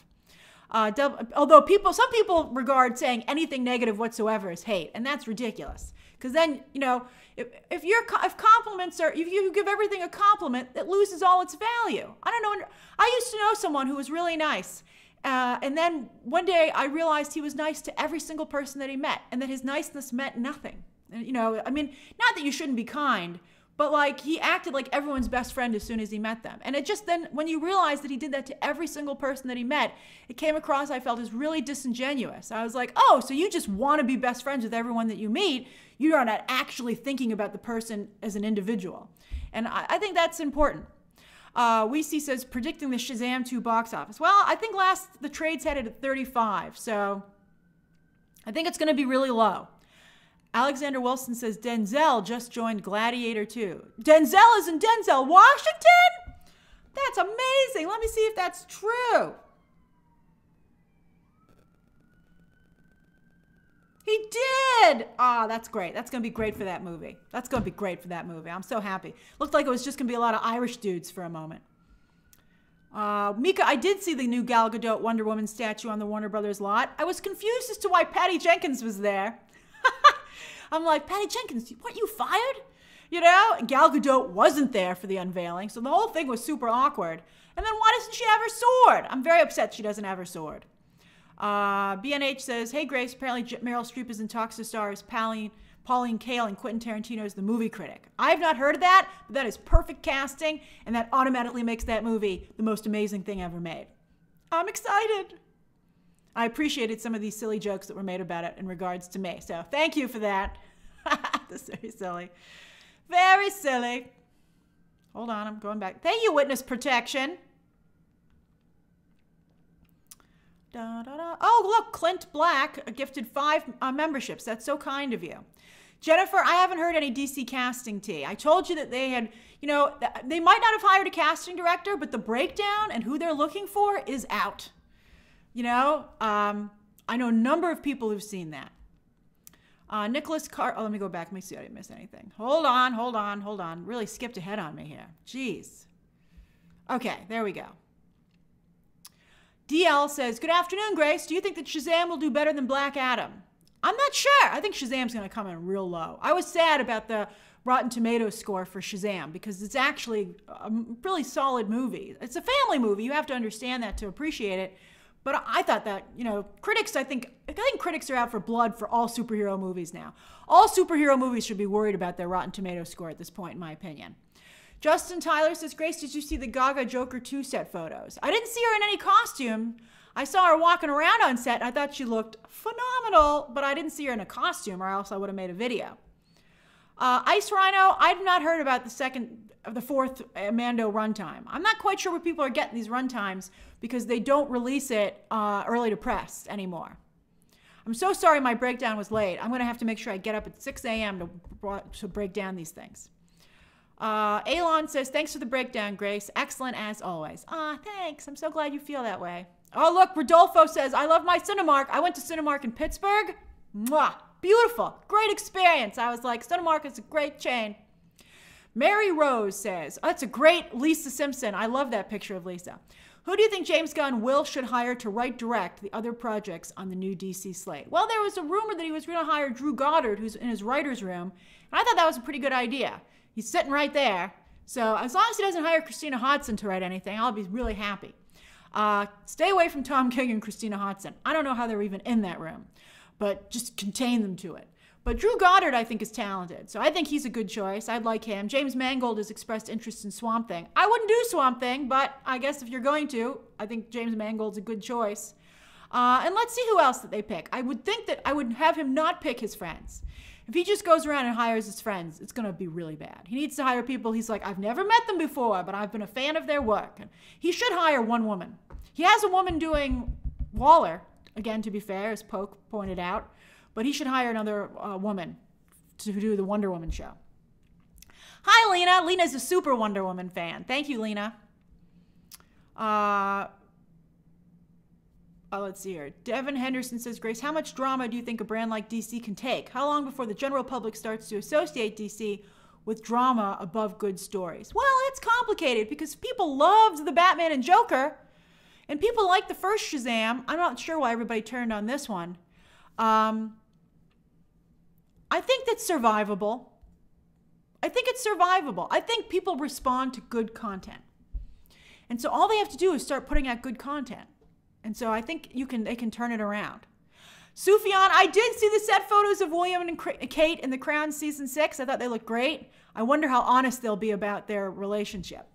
Speaker 1: Uh, although people, some people regard saying anything negative whatsoever as hate, and that's ridiculous. Because then, you know, if, if you're if compliments are if you give everything a compliment, it loses all its value. I don't know. I used to know someone who was really nice, uh, and then one day I realized he was nice to every single person that he met, and that his niceness meant nothing. And, you know, I mean, not that you shouldn't be kind, but like he acted like everyone's best friend as soon as he met them. And it just then, when you realize that he did that to every single person that he met, it came across, I felt, as really disingenuous. I was like, oh, so you just want to be best friends with everyone that you meet. You're not actually thinking about the person as an individual. And I, I think that's important. Uh, Weesey says predicting the Shazam 2 box office. Well, I think last the trades headed at 35, so I think it's going to be really low. Alexander Wilson says Denzel just joined Gladiator 2. Denzel is in Denzel, Washington? That's amazing. Let me see if that's true. He did. Ah, oh, that's great. That's going to be great for that movie. That's going to be great for that movie. I'm so happy. Looked like it was just going to be a lot of Irish dudes for a moment. Uh, Mika, I did see the new Gal Gadot Wonder Woman statue on the Warner Brothers lot. I was confused as to why Patty Jenkins was there. I'm like, Patty Jenkins, weren't you fired? You know, Gal Gadot wasn't there for the unveiling, so the whole thing was super awkward. And then why doesn't she have her sword? I'm very upset she doesn't have her sword. Uh, BNH says, Hey Grace, apparently Meryl Streep is in talks to star as Pauline, Pauline Kael and Quentin Tarantino is the movie critic. I've not heard of that, but that is perfect casting, and that automatically makes that movie the most amazing thing ever made. I'm excited. I appreciated some of these silly jokes that were made about it in regards to me. So thank you for that. That's very silly. Very silly. Hold on, I'm going back. Thank you, witness protection. Da, da, da. Oh, look, Clint Black gifted five uh, memberships. That's so kind of you. Jennifer, I haven't heard any DC casting tea. I told you that they had, you know, they might not have hired a casting director, but the breakdown and who they're looking for is out. You know, um, I know a number of people who've seen that. Uh, Nicholas Car. Oh, let me go back. Let me see. I didn't miss anything. Hold on, hold on, hold on. Really skipped ahead on me here. Jeez. Okay, there we go. DL says, Good afternoon, Grace. Do you think that Shazam will do better than Black Adam? I'm not sure. I think Shazam's going to come in real low. I was sad about the Rotten Tomatoes score for Shazam because it's actually a really solid movie. It's a family movie. You have to understand that to appreciate it. But I thought that, you know, critics, I think, I think critics are out for blood for all superhero movies now. All superhero movies should be worried about their Rotten Tomato score at this point, in my opinion. Justin Tyler says, Grace, did you see the Gaga Joker 2 set photos? I didn't see her in any costume. I saw her walking around on set and I thought she looked phenomenal, but I didn't see her in a costume or else I would have made a video. Uh, Ice Rhino, I've not heard about the second of the fourth Mando runtime. I'm not quite sure where people are getting these runtimes because they don't release it uh, early to press anymore. I'm so sorry my breakdown was late. I'm going to have to make sure I get up at 6 a.m. To, to break down these things. Uh, Alon says, thanks for the breakdown, Grace. Excellent as always. Ah, thanks. I'm so glad you feel that way. Oh, look, Rodolfo says, I love my Cinemark. I went to Cinemark in Pittsburgh. Mwah. Beautiful. Great experience. I was like, Cinemark is a great chain. Mary Rose says, oh, that's a great Lisa Simpson. I love that picture of Lisa. Who do you think James Gunn will should hire to write direct the other projects on the new DC slate? Well, there was a rumor that he was going to hire Drew Goddard, who's in his writer's room, and I thought that was a pretty good idea. He's sitting right there. So as long as he doesn't hire Christina Hodson to write anything, I'll be really happy. Uh, stay away from Tom King and Christina Hodson. I don't know how they're even in that room, but just contain them to it. But Drew Goddard, I think, is talented. So I think he's a good choice. I'd like him. James Mangold has expressed interest in Swamp Thing. I wouldn't do Swamp Thing, but I guess if you're going to, I think James Mangold's a good choice. Uh, and let's see who else that they pick. I would think that I would have him not pick his friends. If he just goes around and hires his friends, it's going to be really bad. He needs to hire people he's like, I've never met them before, but I've been a fan of their work. And he should hire one woman. He has a woman doing Waller, again, to be fair, as Poke pointed out. But he should hire another uh, woman to do the Wonder Woman show. Hi, Lena. Lena's a super Wonder Woman fan. Thank you, Lena. Uh, oh, let's see here. Devin Henderson says, Grace, how much drama do you think a brand like DC can take? How long before the general public starts to associate DC with drama above good stories? Well, it's complicated because people loved the Batman and Joker, and people like the first Shazam. I'm not sure why everybody turned on this one. Um, I think that's survivable. I think it's survivable. I think people respond to good content. And so all they have to do is start putting out good content. And so I think you can they can turn it around. Sufjan, I did see the set photos of William and Kate in The Crown season six. I thought they looked great. I wonder how honest they'll be about their relationship.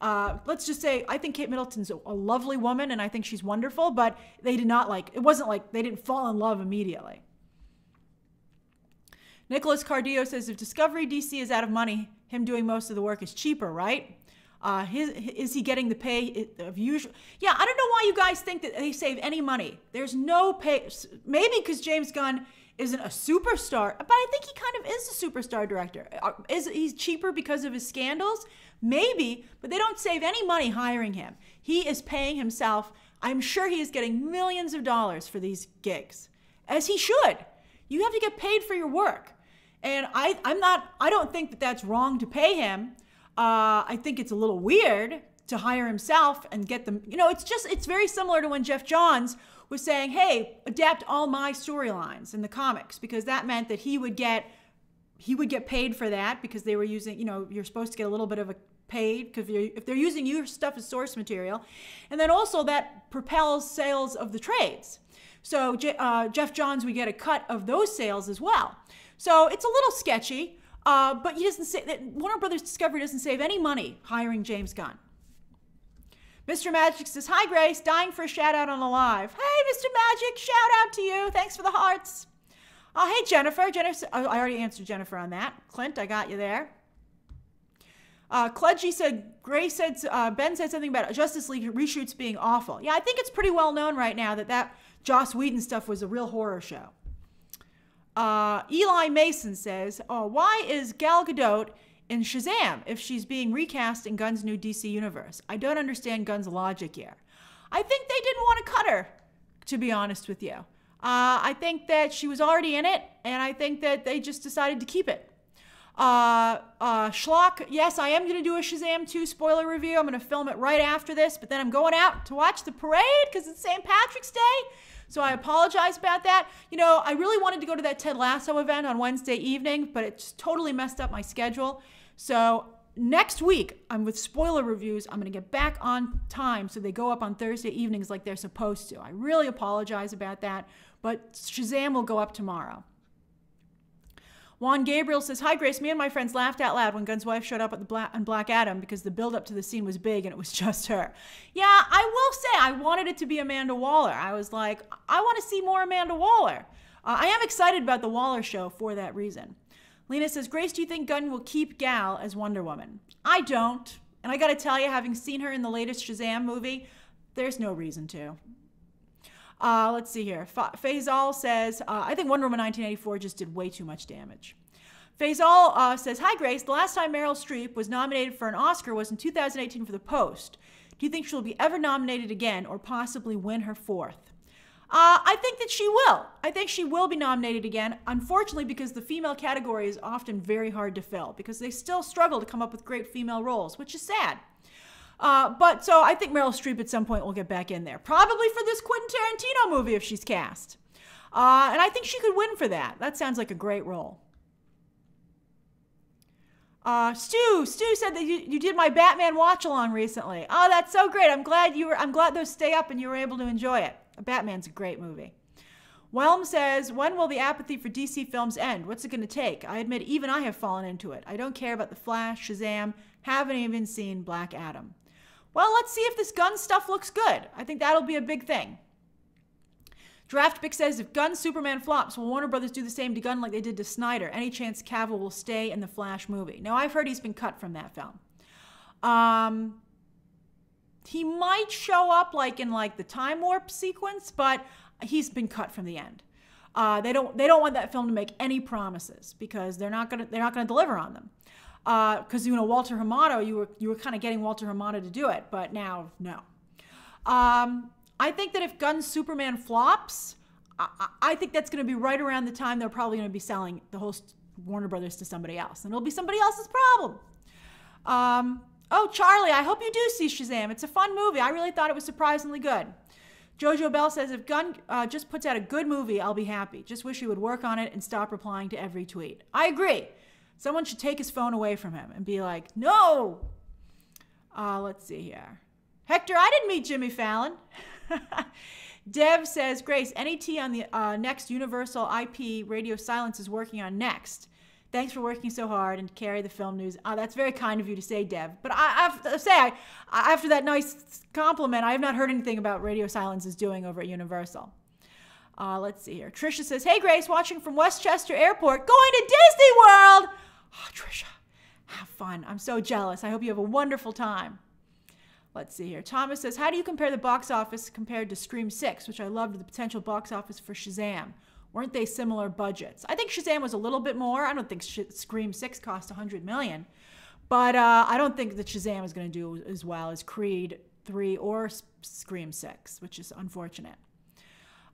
Speaker 1: Uh, let's just say I think Kate Middleton's a, lovely woman and I think she's wonderful, but they did not like it wasn't like they didn't fall in love immediately. Nicholas Cardillo says if Discovery DC is out of money, him doing most of the work is cheaper, right? Uh, his, is he getting the pay of usual? Yeah, I don't know why you guys think that they save any money. There's no pay. Maybe because James Gunn isn't a superstar, but I think he kind of is a superstar director. Uh, is he's cheaper because of his scandals? Maybe, but they don't save any money hiring him. He is paying himself. I'm sure he is getting millions of dollars for these gigs, as he should. You have to get paid for your work, and I, I'm not. I don't think that that's wrong to pay him. Uh, I think it's a little weird to hire himself and get them. You know, it's just, it's very similar to when Geoff Johns was saying, hey, adapt all my storylines in the comics, because that meant that he would get. He would get paid for that because they were using, you know, you're supposed to get a little bit of a paid because if they're using your stuff as source material. And then also that propels sales of the trades. So uh, Geoff Johns would get a cut of those sales as well. So it's a little sketchy. Uh, but he doesn't say that Warner Brothers Discovery doesn't save any money hiring James Gunn. Mr. Magic says, Hi, Grace, dying for a shout out on the live. Hey, Mr. Magic, shout out to you. Thanks for the hearts. Oh, hey, Jennifer. Jennifer, oh, I already answered Jennifer on that. Clint, I got you there. Uh, said, Grace said, uh, Ben said something about Justice League reshoots being awful. Yeah, I think it's pretty well known right now that that Joss Whedon stuff was a real horror show. Uh, Eli Mason says, oh, why is Gal Gadot in Shazam if she's being recast in Gunn's new DC universe? I don't understand Gunn's logic here. I think they didn't want to cut her, to be honest with you. Uh, I think that she was already in it, and I think that they just decided to keep it. Uh, uh, Schlock, yes, I am going to do a Shazam 2 spoiler review. I'm going to film it right after this, but then I'm going out to watch the parade because it's St. Patrick's Day. So I apologize about that. You know, I really wanted to go to that Ted Lasso event on Wednesday evening, but it just totally messed up my schedule. So next week, I'm with spoiler reviews. I'm going to get back on time so they go up on Thursday evenings like they're supposed to. I really apologize about that, but Shazam will go up tomorrow. Juan Gabriel says, Hi, Grace. Me and my friends laughed out loud when Gunn's wife showed up at the Black, on Black Adam because the build up to the scene was big and it was just her. Yeah, I will say, I wanted it to be Amanda Waller. I was like, I want to see more Amanda Waller. Uh, I am excited about the Waller show for that reason. Lena says, Grace, do you think Gunn will keep Gal as Wonder Woman? I don't. And I got to tell you, having seen her in the latest Shazam movie, there's no reason to. Uh, let's see here. Faisal says, uh, I think Wonder Woman 1984 just did way too much damage. Faisal uh, says, Hi, Grace. The last time Meryl Streep was nominated for an Oscar was in 2018 for The Post. Do you think she'll be ever nominated again or possibly win her fourth? Uh, I think that she will. I think she will be nominated again, unfortunately, because the female category is often very hard to fill because they still struggle to come up with great female roles, which is sad. Uh, but so I think Meryl Streep at some point will get back in there, probably for this Quentin Tarantino movie if she's cast. Uh, and I think she could win for that. That sounds like a great role. Uh, Stu, Stu said that you, you did my Batman watch along recently. Oh, that's so great. I'm glad you were. I'm glad those stay up and you were able to enjoy it. Batman's a great movie. Whelm says, When will the apathy for DC films end? What's it going to take? I admit, even I have fallen into it. I don't care about The Flash, Shazam, haven't even seen Black Adam. Well, let's see if this gun stuff looks good. I think that'll be a big thing. Draft Pick says if Gunn Superman flops, will Warner Brothers do the same to Gunn like they did to Snyder? Any chance Cavill will stay in the Flash movie? Now, I've heard he's been cut from that film. Um, he might show up like in like the time warp sequence, but he's been cut from the end. Uh, they don't they don't want that film to make any promises because they're not gonna they're not gonna deliver on them because uh, you know Walter Hamada, you were you were kind of getting Walter Hamada to do it, but now no. Um, I think that if Gunn's Superman flops, I, I think that's going to be right around the time they're probably going to be selling the whole Warner Brothers to somebody else, and it'll be somebody else's problem. Um, oh, Charlie, I hope you do see Shazam. It's a fun movie. I really thought it was surprisingly good. Jojo Bell says, if Gunn uh, just puts out a good movie, I'll be happy. Just wish he would work on it and stop replying to every tweet. I agree. Someone should take his phone away from him and be like, no. Uh, let's see here. Hector, I didn't meet Jimmy Fallon. Dev says, Grace, any tea on the uh, next Universal IP Radio Silence is working on next. Thanks for working so hard and carry the film news. Uh, that's very kind of you to say, Dev. But I, I have to say, I, after that nice compliment, I have not heard anything about Radio Silence is doing over at Universal. Uh, let's see here. Trisha says, Hey, Grace, watching from Westchester Airport, going to Disney World. Oh, Trisha, have fun. I'm so jealous. I hope you have a wonderful time. Let's see here. Thomas says, How do you compare the box office compared to Scream 6, which I loved the potential box office for Shazam? Weren't they similar budgets? I think Shazam was a little bit more. I don't think Sh- Scream 6 cost 100 million. But uh, I don't think that Shazam is going to do as well as Creed 3 or Scream 6, which is unfortunate.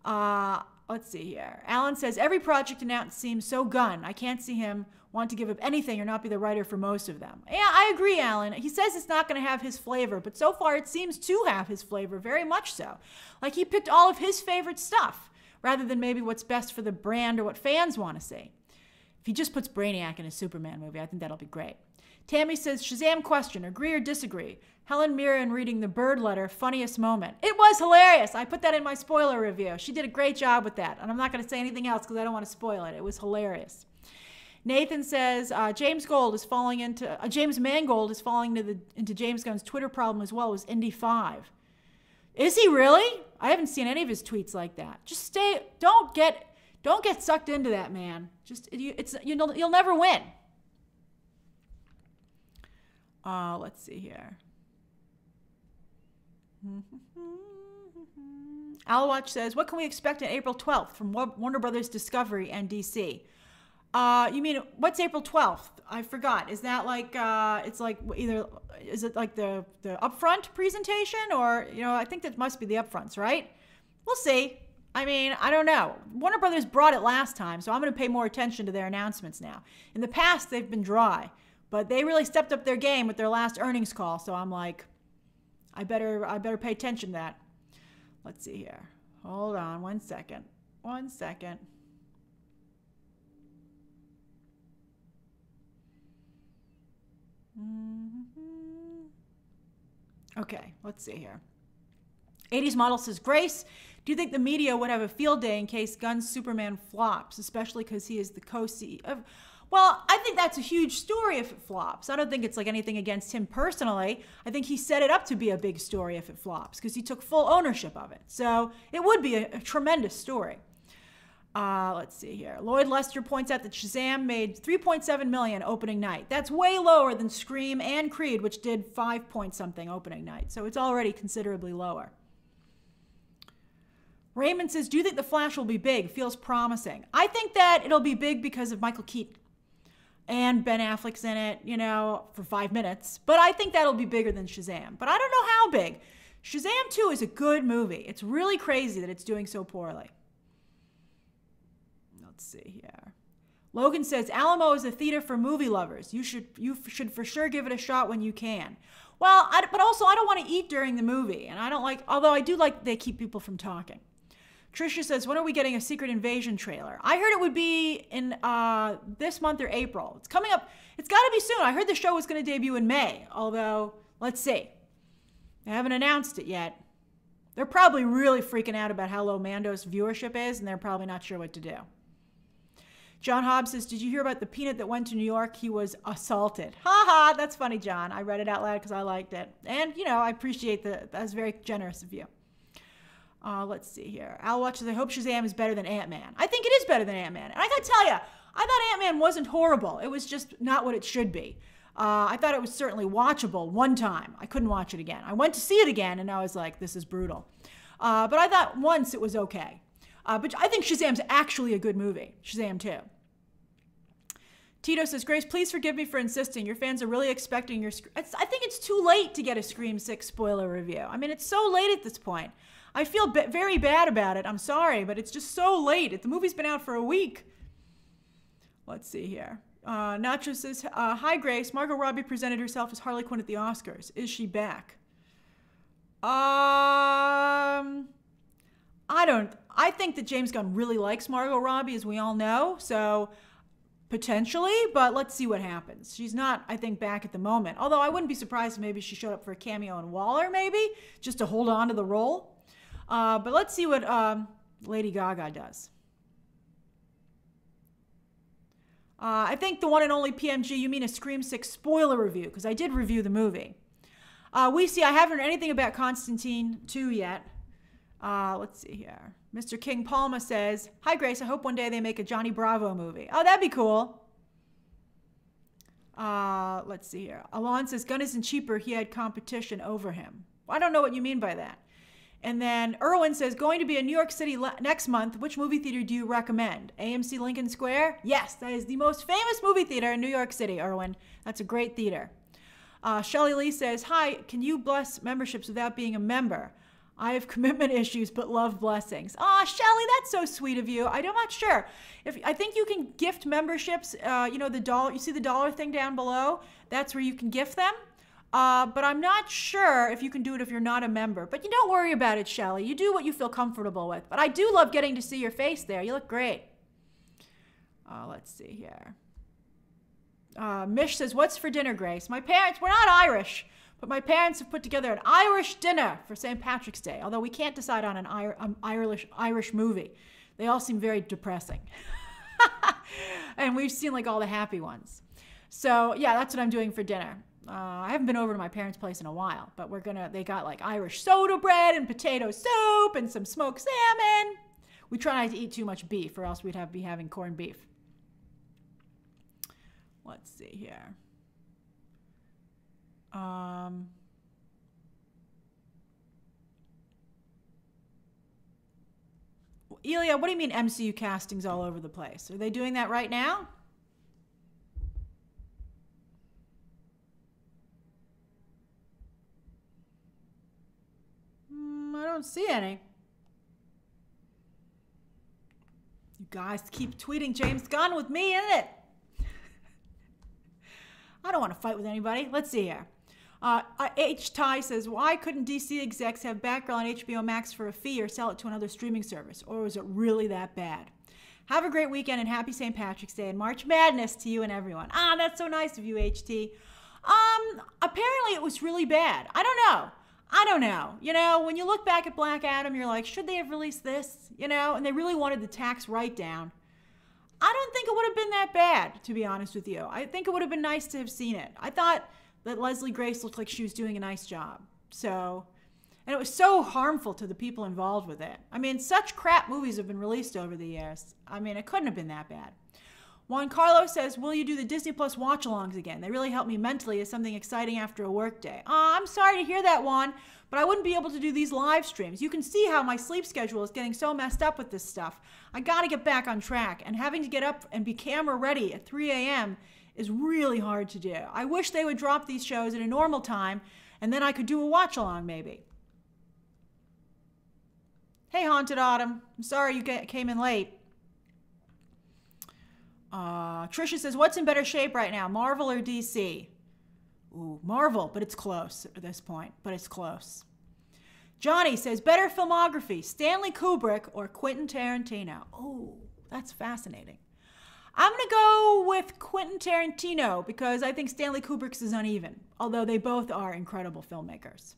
Speaker 1: Uh, let's see here. Alan says every project announced seems so Gunn. I can't see him want to give up anything or not be the writer for most of them. Yeah, I agree, Alan. He says it's not going to have his flavor, but so far it seems to have his flavor, very much so. Like he picked all of his favorite stuff rather than maybe what's best for the brand or what fans want to see. If he just puts Brainiac in a Superman movie, I think that'll be great. Tammy says, Shazam question, agree or disagree? Helen Mirren reading the bird letter, funniest moment. It was hilarious. I put that in my spoiler review. She did a great job with that. And I'm not going to say anything else because I don't want to spoil it. It was hilarious. Nathan says uh, James Gold is falling into uh, James Mangold is falling into the into James Gunn's Twitter problem as well as Indy Five. Is he really? I haven't seen any of his tweets like that. Just stay. Don't get don't get sucked into that man. Just it's you know you'll never win. Uh, let's see here. Alwatch says, "What can we expect on April 12th from Warner Brothers Discovery and DC?" Uh, you mean what's April 12th? I forgot. Is that like uh, it's like either is it like the the upfront presentation or you know I think that must be the upfronts, right? We'll see. I mean, I don't know. Warner Brothers brought it last time, so I'm going to pay more attention to their announcements now. In the past, they've been dry, but they really stepped up their game with their last earnings call. So I'm like, I better I better pay attention to that. Let's see here. Hold on one second. One second. Mm-hmm. Okay, let's see here. 80s model says, Grace, do you think the media would have a field day in case Gunn's Superman flops, especially because he is the co CEO? Well, I think that's a huge story if it flops. I don't think it's like anything against him personally. I think he set it up to be a big story if it flops because he took full ownership of it. So it would be a, a tremendous story. Uh, let's see here. Lloyd Lester points out that Shazam made 3.7 million opening night. That's way lower than Scream and Creed, which did 5 point something opening night. So it's already considerably lower. Raymond says, Do you think The Flash will be big? Feels promising. I think that it'll be big because of Michael Keaton. And Ben Affleck's in it, you know, for five minutes. But I think that'll be bigger than Shazam. But I don't know how big. Shazam 2 is a good movie. It's really crazy that it's doing so poorly. Let's see here. Logan says Alamo is a theater for movie lovers. You should you should for sure give it a shot when you can. Well, I, but also I don't want to eat during the movie, and I don't like. Although I do like they keep people from talking. Trisha says, when are we getting a Secret Invasion trailer? I heard it would be in uh, this month or April. It's coming up. It's got to be soon. I heard the show was going to debut in May. Although, let's see. They haven't announced it yet. They're probably really freaking out about how low Mando's viewership is, and they're probably not sure what to do. John Hobbs says, Did you hear about the peanut that went to New York? He was assaulted. Ha ha, that's funny, John. I read it out loud because I liked it. And, you know, I appreciate that. That's very generous of you. Uh, let's see here. Al watches. I hope Shazam is better than Ant Man. I think it is better than Ant Man. And I gotta tell you, I thought Ant Man wasn't horrible. It was just not what it should be. Uh, I thought it was certainly watchable one time. I couldn't watch it again. I went to see it again and I was like, this is brutal. Uh, but I thought once it was okay. Uh, but I think Shazam's actually a good movie. Shazam 2. Tito says, Grace, please forgive me for insisting. Your fans are really expecting your. I think it's too late to get a Scream 6 spoiler review. I mean, it's so late at this point. I feel very bad about it. I'm sorry, but it's just so late. The movie's been out for a week. Let's see here. Uh, Nacho says, uh, Hi, Grace. Margot Robbie presented herself as Harley Quinn at the Oscars. Is she back? Um, I don't. I think that James Gunn really likes Margot Robbie, as we all know. So Potentially, but let's see what happens. She's not, I think, back at the moment. Although I wouldn't be surprised if maybe she showed up for a cameo in Waller, maybe, just to hold on to the role. Uh, but let's see what um, Lady Gaga does. Uh, I think the one and only PMG, you mean a Scream 6 spoiler review, because I did review the movie. Uh, we see, I haven't heard anything about Constantine 2 yet. Uh, let's see here. Mr. King Palma says, Hi, Grace. I hope one day they make a Johnny Bravo movie. Oh, that'd be cool. Uh, let's see here. Alon says, Gunn isn't cheaper. He had competition over him. I don't know what you mean by that. And then Erwin says, going to be in New York City next month. Which movie theater do you recommend? AMC Lincoln Square? Yes, that is the most famous movie theater in New York City, Erwin. That's a great theater. Uh, Shelly Lee says, Hi, can you bless memberships without being a member? I have commitment issues, but love blessings. Ah, Shelly, that's so sweet of you. I'm not sure if I think you can gift memberships. Uh, you know the dollar. You see the dollar thing down below. That's where you can gift them. Uh, but I'm not sure if you can do it if you're not a member. But you don't worry about it, Shelly. You do what you feel comfortable with. But I do love getting to see your face there. You look great. Uh, let's see here. Uh, Mish says, What's for dinner, Grace? My parents, we're not Irish, but my parents have put together an Irish dinner for St. Patrick's Day, although we can't decide on an um, Irish, Irish movie. They all seem very depressing. and we've seen like all the happy ones. So, yeah, that's what I'm doing for dinner. Uh, I haven't been over to my parents' place in a while, but we're gonna. They got like Irish soda bread and potato soup and some smoked salmon. We try not to eat too much beef, or else we'd have be having corned beef. Let's see here. Um, Elia, what do you mean MCU castings all over the place? Are they doing that right now? I don't see any. You guys keep tweeting James Gunn with me in it. I don't want to fight with anybody. Let's see here. Uh, H. Ty says, why couldn't DC execs have Batgirl on HBO Max for a fee or sell it to another streaming service? Or was it really that bad? Have a great weekend and happy St. Patrick's Day and March Madness to you and everyone. Ah, that's so nice of you, HT. Um, apparently it was really bad. I don't know. I don't know. You know, when you look back at Black Adam, you're like, should they have released this? You know, and they really wanted the tax write down. I don't think it would have been that bad, to be honest with you. I think it would have been nice to have seen it. I thought that Leslie Grace looked like she was doing a nice job. So, and it was so harmful to the people involved with it. I mean, such crap movies have been released over the years. I mean, it couldn't have been that bad. Juan Carlos says, Will you do the Disney Plus watch alongs again? They really help me mentally as something exciting after a workday. Uh, I'm sorry to hear that, Juan, but I wouldn't be able to do these live streams. You can see how my sleep schedule is getting so messed up with this stuff. I gotta get back on track, and having to get up and be camera ready at 3 a.m. is really hard to do. I wish they would drop these shows at a normal time, and then I could do a watch along maybe. Hey, Haunted Autumn. I'm sorry you came in late. Uh, Trisha says, "What's in better shape right now, Marvel or DC?" Ooh, Marvel, but it's close at this point. But it's close. Johnny says, "Better filmography: Stanley Kubrick or Quentin Tarantino." Oh, that's fascinating. I'm gonna go with Quentin Tarantino because I think Stanley Kubrick's is uneven, although they both are incredible filmmakers.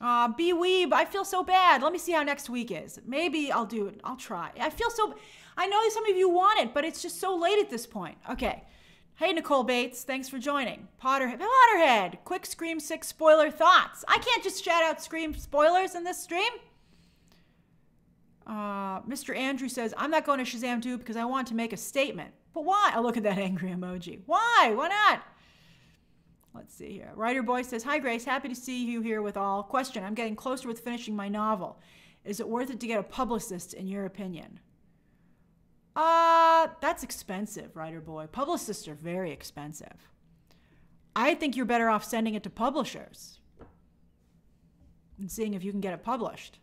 Speaker 1: Uh, B Weeb, I feel so bad. Let me see how next week is. Maybe I'll do it. I'll try. I feel so. I know some of you want it, but it's just so late at this point. Okay. Hey, Nicole Bates, thanks for joining. Potterhead, Potterhead, quick Scream 6 spoiler thoughts. I can't just shout out Scream spoilers in this stream. Uh, Mr. Andrew says, I'm not going to Shazam 2 because I want to make a statement. But why? Oh, look at that angry emoji. Why? Why not? Let's see here. Writer Boy says, Hi, Grace. Happy to see you here with all. Question I'm getting closer with finishing my novel. Is it worth it to get a publicist, in your opinion? Uh, that's expensive, writer boy. Publicists are very expensive. I think you're better off sending it to publishers and seeing if you can get it published.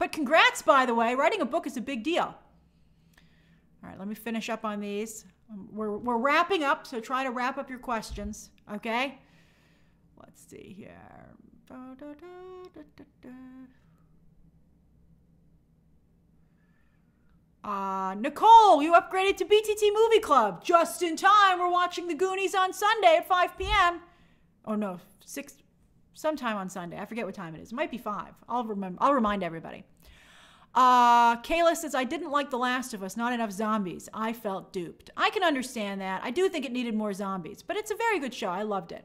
Speaker 1: But congrats, by the way. Writing a book is a big deal. All right, let me finish up on these. Um, we're, we're wrapping up, so try to wrap up your questions, okay? Let's see here. Da, da, da, Uh, Nicole, you upgraded to BTT Movie Club. Just in time. We're watching The Goonies on Sunday at 5 p.m. Oh, no, 6. Sometime on Sunday. I forget what time it is. It might be five. I'll remember. I'll remind everybody. Uh, Kayla says, I didn't like The Last of Us, not enough zombies. I felt duped. I can understand that. I do think it needed more zombies, but it's a very good show. I loved it.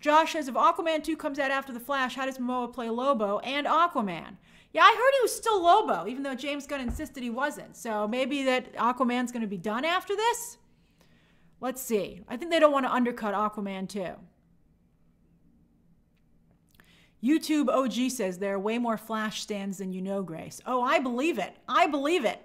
Speaker 1: Josh says, if Aquaman 2 comes out after The Flash, how does Momoa play Lobo and Aquaman? Yeah, I heard he was still Lobo, even though James Gunn insisted he wasn't. So maybe that Aquaman's going to be done after this? Let's see. I think they don't want to undercut Aquaman 2. YouTube OG says there are way more Flash stands than you know, Grace. Oh, I believe it. I believe it.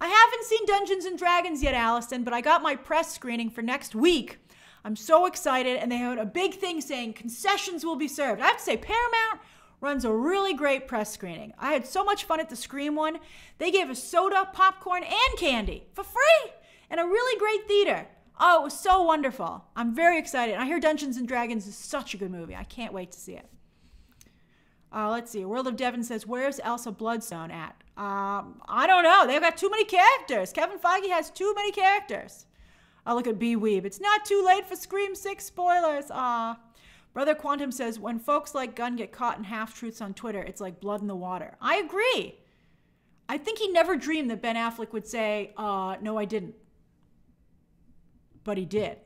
Speaker 1: I haven't seen Dungeons and Dragons yet, Allison, but I got my press screening for next week. I'm so excited, and they had a big thing saying concessions will be served. I have to say, Paramount runs a really great press screening. I had so much fun at the Scream one. They gave us soda, popcorn, and candy for free in a really great theater. Oh, it was so wonderful. I'm very excited. I hear Dungeons and Dragons is such a good movie. I can't wait to see it. Uh, let's see. World of Devon says, Where's Elsa Bloodstone at? Um, I don't know. They've got too many characters. Kevin Feige has too many characters. I look at B Weeb. It's not too late for Scream 6 spoilers. Ah. Brother Quantum says, When folks like Gunn get caught in half truths on Twitter, it's like blood in the water. I agree. I think he never dreamed that Ben Affleck would say, uh, No, I didn't. But he did.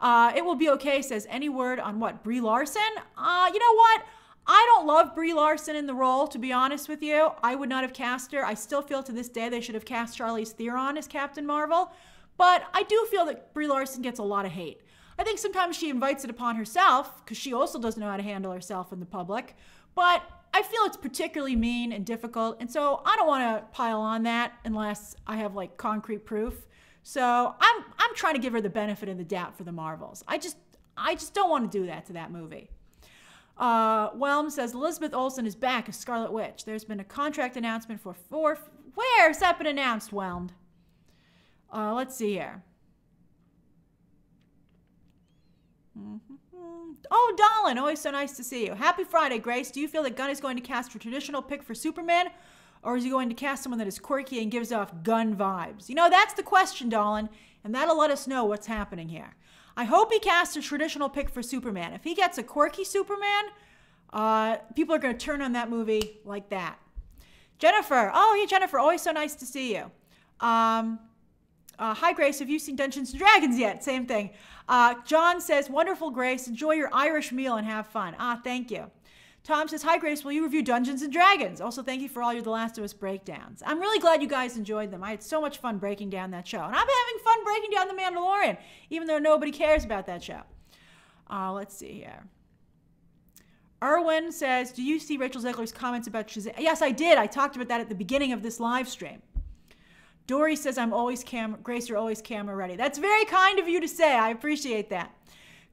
Speaker 1: Uh, it will be okay, says any word on what? Brie Larson? Uh, you know what? I don't love Brie Larson in the role, to be honest with you. I would not have cast her. I still feel to this day they should have cast Charlize Theron as Captain Marvel. But I do feel that Brie Larson gets a lot of hate. I think sometimes she invites it upon herself because she also doesn't know how to handle herself in the public. But I feel it's particularly mean and difficult. And so I don't want to pile on that unless I have like concrete proof. So I'm I'm trying to give her the benefit of the doubt for the Marvels. I just I just don't want to do that to that movie. Uh, Whelm says Elizabeth Olsen is back as Scarlet Witch. There's been a contract announcement for four. Where's that been announced, Whelmed? Uh, let's see here. Mm-hmm. Oh, Dolan, always so nice to see you. Happy Friday, Grace. Do you feel that Gunn is going to cast a traditional pick for Superman, or is he going to cast someone that is quirky and gives off Gunn vibes? You know, that's the question, Dolan, and that'll let us know what's happening here. I hope he casts a traditional pick for Superman. If he gets a quirky Superman, uh, people are going to turn on that movie like that. Jennifer, oh yeah, Jennifer, always so nice to see you. Um, uh, hi Grace, have you seen Dungeons and Dragons yet? Same thing. Uh, John says, wonderful Grace, enjoy your Irish meal and have fun. Ah, thank you. Tom says, Hi, Grace. Will you review Dungeons and Dragons? Also, thank you for all your The Last of Us breakdowns. I'm really glad you guys enjoyed them. I had so much fun breaking down that show. And I'm having fun breaking down The Mandalorian, even though nobody cares about that show. Uh, let's see here. Erwin says, Do you see Rachel Zegler's comments about Shazam? Yes, I did. I talked about that at the beginning of this live stream. Dory says, I'm always camera, Grace, you're always camera ready. That's very kind of you to say. I appreciate that.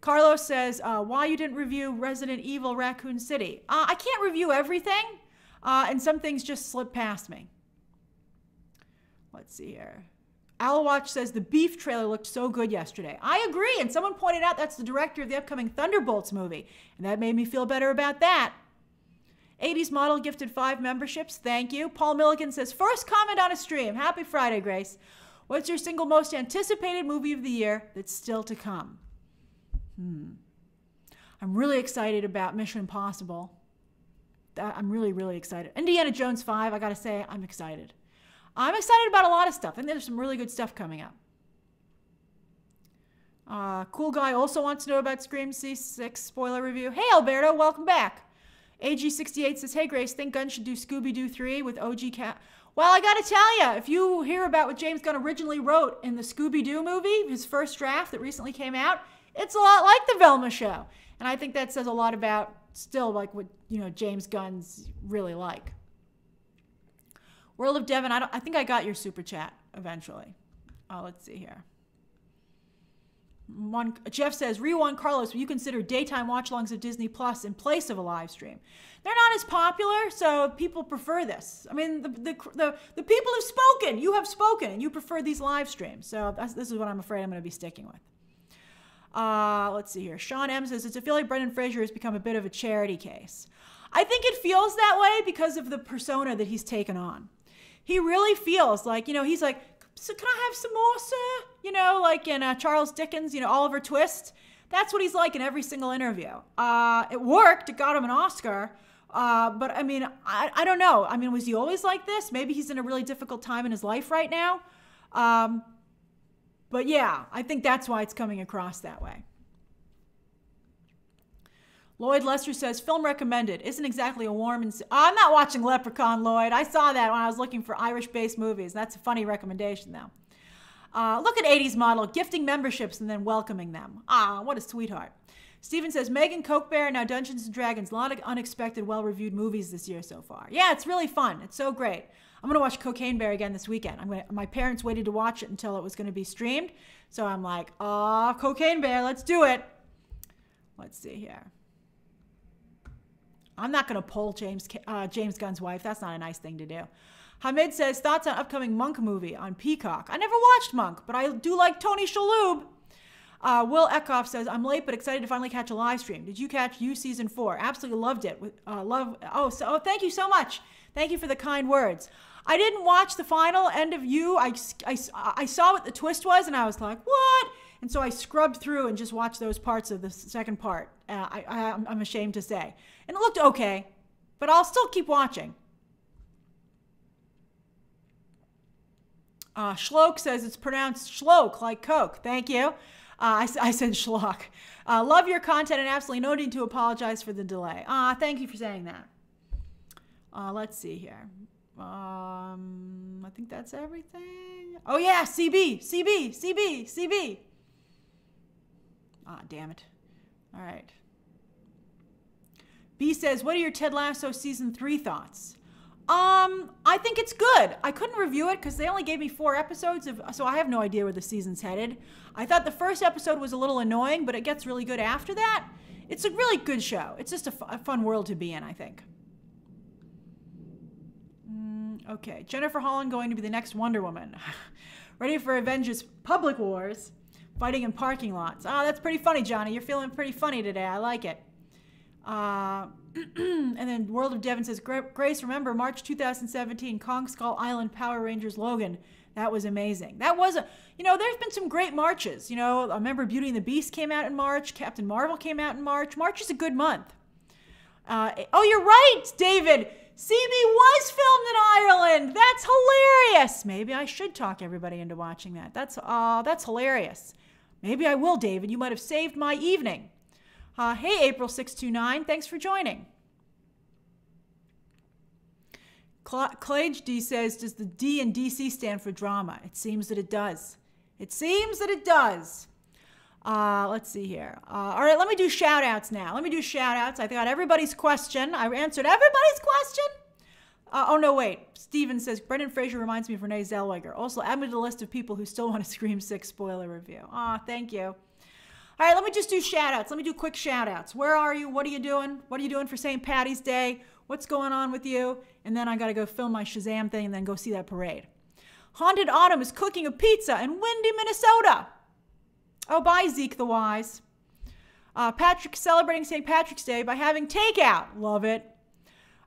Speaker 1: Carlos says, uh, why you didn't review Resident Evil Raccoon City? Uh, I can't review everything, uh, and some things just slip past me. Let's see here. Watch says the beef trailer looked so good yesterday. I agree, and someone pointed out that's the director of the upcoming Thunderbolts movie, and that made me feel better about that. 80s model gifted five memberships. Thank you. Paul Milligan says, first comment on a stream. Happy Friday, Grace. What's your single most anticipated movie of the year that's still to come? Hmm. I'm really excited about Mission Impossible. I'm really, really excited. Indiana Jones 5, I gotta say, I'm excited. I'm excited about a lot of stuff, and there's some really good stuff coming up. Uh, cool guy also wants to know about Scream C6 spoiler review. Hey, Alberto, welcome back. AG68 says, Hey, Grace, think Gunn should do Scooby Doo 3 with OG Cat. Well, I gotta tell you, if you hear about what James Gunn originally wrote in the Scooby Doo movie, his first draft that recently came out, it's a lot like the Velma show. And I think that says a lot about still like what, you know, James Gunn's really like. World of Devon, I, I think I got your super chat eventually. Oh, let's see here. One, Jeff says, Rewan Carlos, will you consider daytime watch alongs of Disney Plus in place of a live stream? They're not as popular, so people prefer this. I mean, the, the, the, the people have spoken. You have spoken, and you prefer these live streams. So this is what I'm afraid I'm going to be sticking with. Uh, let's see here. Sean M says, It's a feel like Brendan Fraser has become a bit of a charity case. I think it feels that way because of the persona that he's taken on. He really feels like, you know, he's like, so can I have some more, sir? You know, like in uh, Charles Dickens, you know, Oliver Twist. That's what he's like in every single interview. Uh, it worked. It got him an Oscar. Uh, but I mean, I, I don't know. I mean, was he always like this? Maybe he's in a really difficult time in his life right now. Um, but yeah, I think that's why it's coming across that way. Lloyd Lester says, film recommended. Isn't exactly a warm and. Oh, I'm not watching Leprechaun, Lloyd. I saw that when I was looking for Irish based movies. That's a funny recommendation, though. Uh, look at 80s model, gifting memberships and then welcoming them. Ah, what a sweetheart. Steven says, Megan Coke Bear, now Dungeons and Dragons. A lot of unexpected, well reviewed movies this year so far. Yeah, it's really fun. It's so great. I'm to watch Cocaine Bear again this weekend. I'm gonna, my parents waited to watch it until it was to be streamed. So I'm like, ah, Cocaine Bear, let's do it. Let's see here. I'm not to pull James uh, James Gunn's wife. That's not a nice thing to do. Hamid says thoughts on upcoming Monk movie on Peacock. I never watched Monk, but I do like Tony Shalhoub. Uh, Will Eckhoff says I'm late but excited to finally catch a live stream. Did you catch You season four? Absolutely loved it. Uh, love. Oh, so oh, thank you so much. Thank you for the kind words. I didn't watch the final end of You. I, I, I saw what the twist was and I was like, what? And so I scrubbed through and just watched those parts of the second part. Uh, I, I, I'm ashamed to say. And it looked okay, but I'll still keep watching. Uh, Schloke says it's pronounced Schloke, like Coke. Thank you. Uh, I, I, said schlock. Uh, love your content and absolutely no need to apologize for the delay. Uh, thank you for saying that. Uh, let's see here. Um, I think that's everything. Oh, yeah, CB, CB, CB, CB. Ah, damn it. All right. B says, What are your Ted Lasso season three thoughts? Um, I think it's good. I couldn't review it because they only gave me four episodes of, so I have no idea where the season's headed. I thought the first episode was a little annoying, but it gets really good after that. It's a really good show. It's just a, fun world to be in, I think. Okay, Jennifer Holland going to be the next Wonder Woman. Ready for Avengers Public Wars? Fighting in parking lots. Oh, that's pretty funny, Johnny. You're feeling pretty funny today. I like it. Uh, and then World of Devon says, Grace, remember March 2017, Kong Skull Island Power Rangers Logan. That was amazing. That was a, you know, there's been some great marches. You know, I remember Beauty and the Beast came out in March. Captain Marvel came out in March. March is a good month. Uh, oh, you're right, David. CB was filmed in Ireland. That's hilarious. Maybe I should talk everybody into watching that. That's uh, that's hilarious. Maybe I will, David. You might have saved my evening. Uh, hey, April629. Thanks for joining. Clage D says, Does the D in DC stand for drama? It seems that it does. It seems that it does. Uh, let's see here. Uh, all right, let me do shout outs now. Let me do shout outs. I got everybody's question. I answered everybody's question. Uh, oh, no, wait. Steven says Brendan Fraser reminds me of Renee Zellweger. Also, add me to the list of people who still want to Scream 6 spoiler review. Aw, thank you. All right, let me just do shout outs. Let me do quick shout outs. Where are you? What are you doing? What are you doing for St. Patty's Day? What's going on with you? And then I got to go film my Shazam thing and then go see that parade. Haunted Autumn is cooking a pizza in windy Minnesota. Oh, bye, Zeke the Wise. Uh, Patrick celebrating St. Patrick's Day by having takeout. Love it.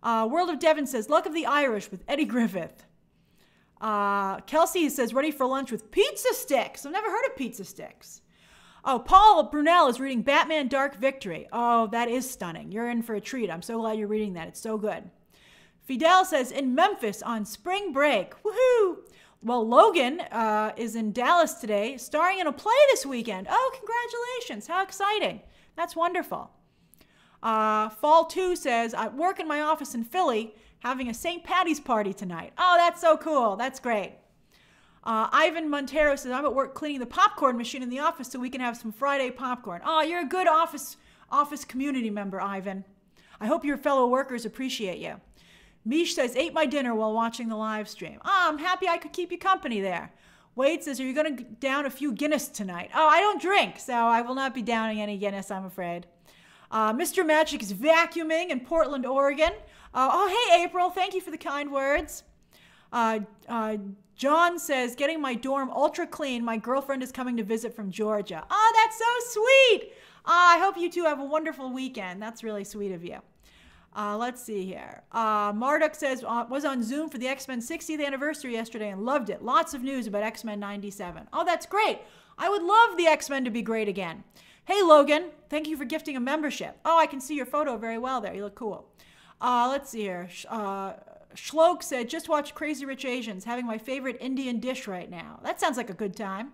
Speaker 1: Uh, World of Devon says, Luck of the Irish with Eddie Griffith. Uh, Kelsey says, ready for lunch with pizza sticks. I've never heard of pizza sticks. Oh, Paul Brunel is reading Batman Dark Victory. Oh, that is stunning. You're in for a treat. I'm so glad you're reading that. It's so good. Fidel says, in Memphis on spring break. Woohoo! Well, Logan uh, is in Dallas today, starring in a play this weekend. Oh, congratulations. How exciting. That's wonderful. Uh, Fall 2 says, I work in my office in Philly having a St. Patty's party tonight. Oh, that's so cool. That's great. Uh, Ivan Montero says, I'm at work cleaning the popcorn machine in the office so we can have some Friday popcorn. Oh, you're a good office, office community member, Ivan. I hope your fellow workers appreciate you. Mish says, ate my dinner while watching the live stream. Oh, I'm happy I could keep you company there. Wade says, are you going to down a few Guinness tonight? Oh, I don't drink, so I will not be downing any Guinness, I'm afraid. Uh, Mr. Magic is vacuuming in Portland, Oregon. Uh, oh, hey, April. Thank you for the kind words. Uh, uh, John says, getting my dorm ultra clean. My girlfriend is coming to visit from Georgia. Oh, that's so sweet. Uh, I hope you two have a wonderful weekend. That's really sweet of you. Uh, let's see here. Uh, Marduk says, uh, was on Zoom for the X Men 60th anniversary yesterday and loved it. Lots of news about X Men 97. Oh, that's great. I would love the X Men to be great again. Hey, Logan, thank you for gifting a membership. Oh, I can see your photo very well there. You look cool. Uh, let's see here. Uh, said, just watch Crazy Rich Asians, having my favorite Indian dish right now. That sounds like a good time.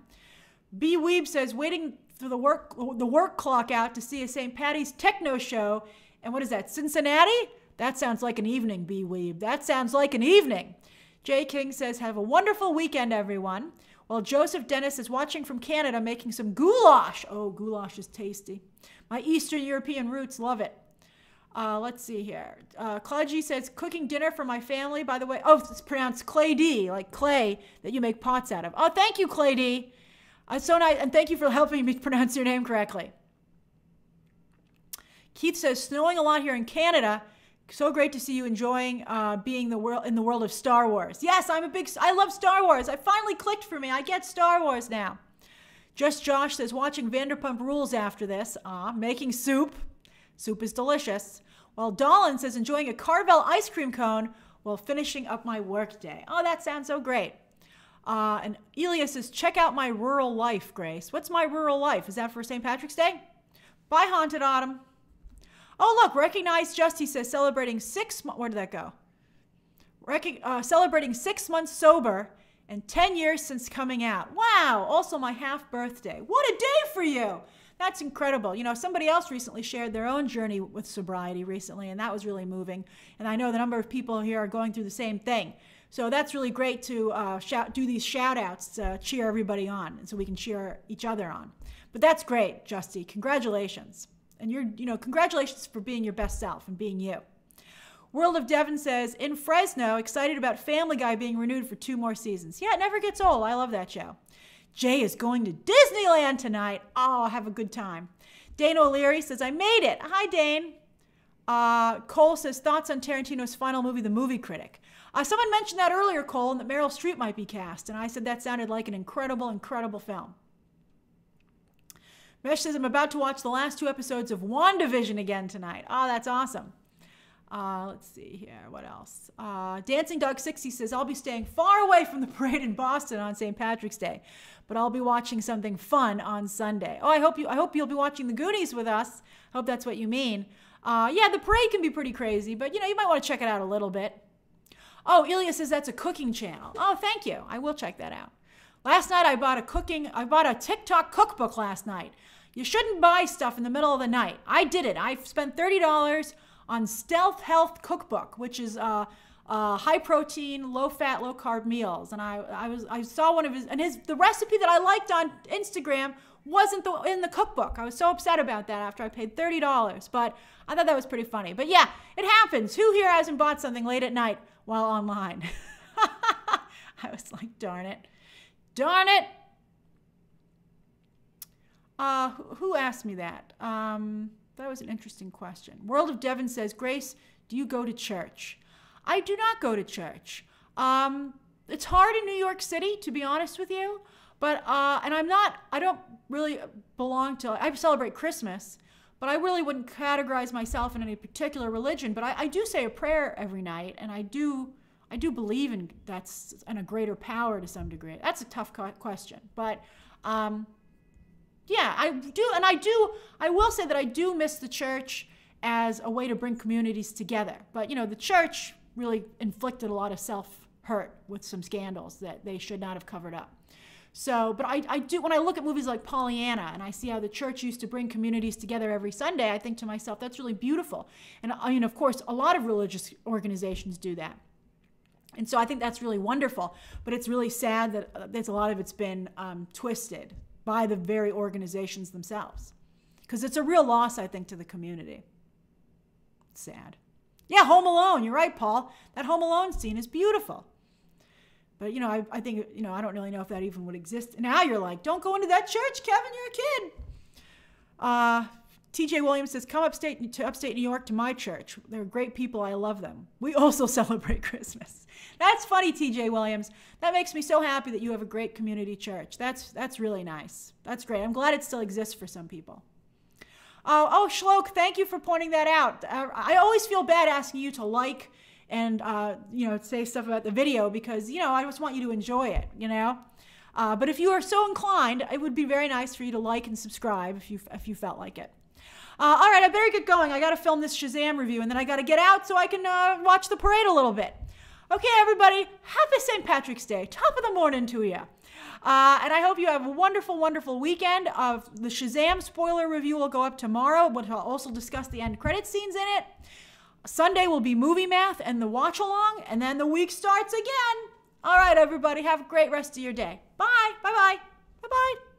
Speaker 1: B Weeb says, waiting for the work the work clock out to see a St. Patty's techno show. And what is that, Cincinnati? That sounds like an evening, B Weeb. That sounds like an evening. Jay King says, have a wonderful weekend, everyone. While Joseph Dennis is watching from Canada making some goulash. Oh, goulash is tasty. My Eastern European roots love it. Uh, let's see here. Uh, Claude says, cooking dinner for my family. By the way, oh, it's pronounced Clay D, like clay that you make pots out of. Oh, thank you, Clay D. Uh, so nice, and thank you for helping me pronounce your name correctly. Keith says, snowing a lot here in Canada. So great to see you enjoying uh, being the world in the world of Star Wars. Yes, I'm a big. I love Star Wars. I finally clicked for me. I get Star Wars now. Just Josh says watching Vanderpump Rules after this. Ah, making soup. Soup is delicious. While Dolan says enjoying a Carvel ice cream cone while finishing up my workday. Oh, that sounds so great. Uh, and Elias says, check out my rural life, Grace. What's my rural life? Is that for St. Patrick's Day? Bye, Haunted Autumn. Oh, look, Recognize Justy says celebrating six months. Where did that go? Rec- uh, celebrating six months sober and 10 years since coming out. Wow, also my half birthday. What a day for you! That's incredible. You know, somebody else recently shared their own journey with sobriety recently, and that was really moving. And I know the number of people here are going through the same thing. So that's really great to uh, shout, do these shout outs to cheer everybody on, and so we can cheer each other on. But that's great, Justy. Congratulations. And you're, you know, congratulations for being your best self and being you. World of Devon says, in Fresno, excited about Family Guy being renewed for two more seasons. Yeah, it never gets old. I love that show. Jay is going to Disneyland tonight. Oh, have a good time. Dane O'Leary says, I made it. Hi, Dane. Uh, Cole says, thoughts on Tarantino's final movie, The Movie Critic. Uh, someone mentioned that earlier, Cole, and that Meryl Streep might be cast. And I said that sounded like an incredible, incredible film. Mesh says, I'm about to watch the last two episodes of WandaVision again tonight. Oh, that's awesome. Uh, let's see here. What else? Uh, Dancing Dog 60 says, I'll be staying far away from the parade in Boston on St. Patrick's Day, but I'll be watching something fun on Sunday. Oh, I hope you. I hope you'll be watching the Goonies with us. Hope that's what you mean. Uh, yeah, the parade can be pretty crazy, but you know you might want to check it out a little bit. Oh, Ilya says that's a cooking channel. Oh, thank you. I will check that out. Last night I bought a cooking. I bought a TikTok cookbook last night. You shouldn't buy stuff in the middle of the night. I did it. I spent $30 on Stealth Health Cookbook, which is uh, uh, high protein, low fat, low carb meals. And I, I was I saw one of his and his the recipe that I liked on Instagram wasn't the, in the cookbook. I was so upset about that after I paid thirty dollars, but I thought that was pretty funny. But yeah, it happens. Who here hasn't bought something late at night while online? I was like, darn it, darn it. Uh, who asked me that? Um, that was an interesting question. World of Devon says, Grace, do you go to church? I do not go to church. Um, it's hard in New York City, to be honest with you. But, uh, and I'm not, I don't really belong to, I celebrate Christmas, but I really wouldn't categorize myself in any particular religion. But I, I do say a prayer every night, and I do, I do believe in that's in a greater power to some degree. That's a tough question. But, um, yeah, I do, and I do. I will say that I do miss the church as a way to bring communities together. But you know, the church really inflicted a lot of self hurt with some scandals that they should not have covered up. So, but I, I do, when I look at movies like Pollyanna and I see how the church used to bring communities together every Sunday, I think to myself, that's really beautiful. And I mean, of course, a lot of religious organizations do that. And so I think that's really wonderful. But it's really sad that uh, there's a lot of it's been um, twisted by the very organizations themselves. Because it's a real loss, I think, to the community. Sad. Yeah, Home Alone. You're right, Paul. That Home Alone scene is beautiful. But, you know, I, I think, you know, I don't really know if that even would exist. Now you're like, don't go into that church, Kevin. You're a kid. Uh, TJ Williams says, come upstate to upstate New York to my church. They're great people. I love them. We also celebrate Christmas. That's funny, TJ Williams. That makes me so happy that you have a great community church. That's that's really nice. That's great. I'm glad it still exists for some people. Uh, oh, Shlok, thank you for pointing that out. Uh, I always feel bad asking you to like and uh, you know say stuff about the video because you know I just want you to enjoy it. You know. Uh, but if you are so inclined, it would be very nice for you to like and subscribe if you if you felt like it. Uh, all right, I better get going. I got to film this Shazam review, and then I got to get out so I can uh, watch the parade a little bit. Okay, everybody, happy St. Patrick's Day. Top of the morning to you. Uh, and I hope you have a wonderful, wonderful weekend. Uh, the Shazam spoiler review will go up tomorrow, but I'll also discuss the end credit scenes in it. Sunday will be movie math and the watch along, and then the week starts again. All right, everybody, have a great rest of your day. Bye. Bye bye. Bye bye.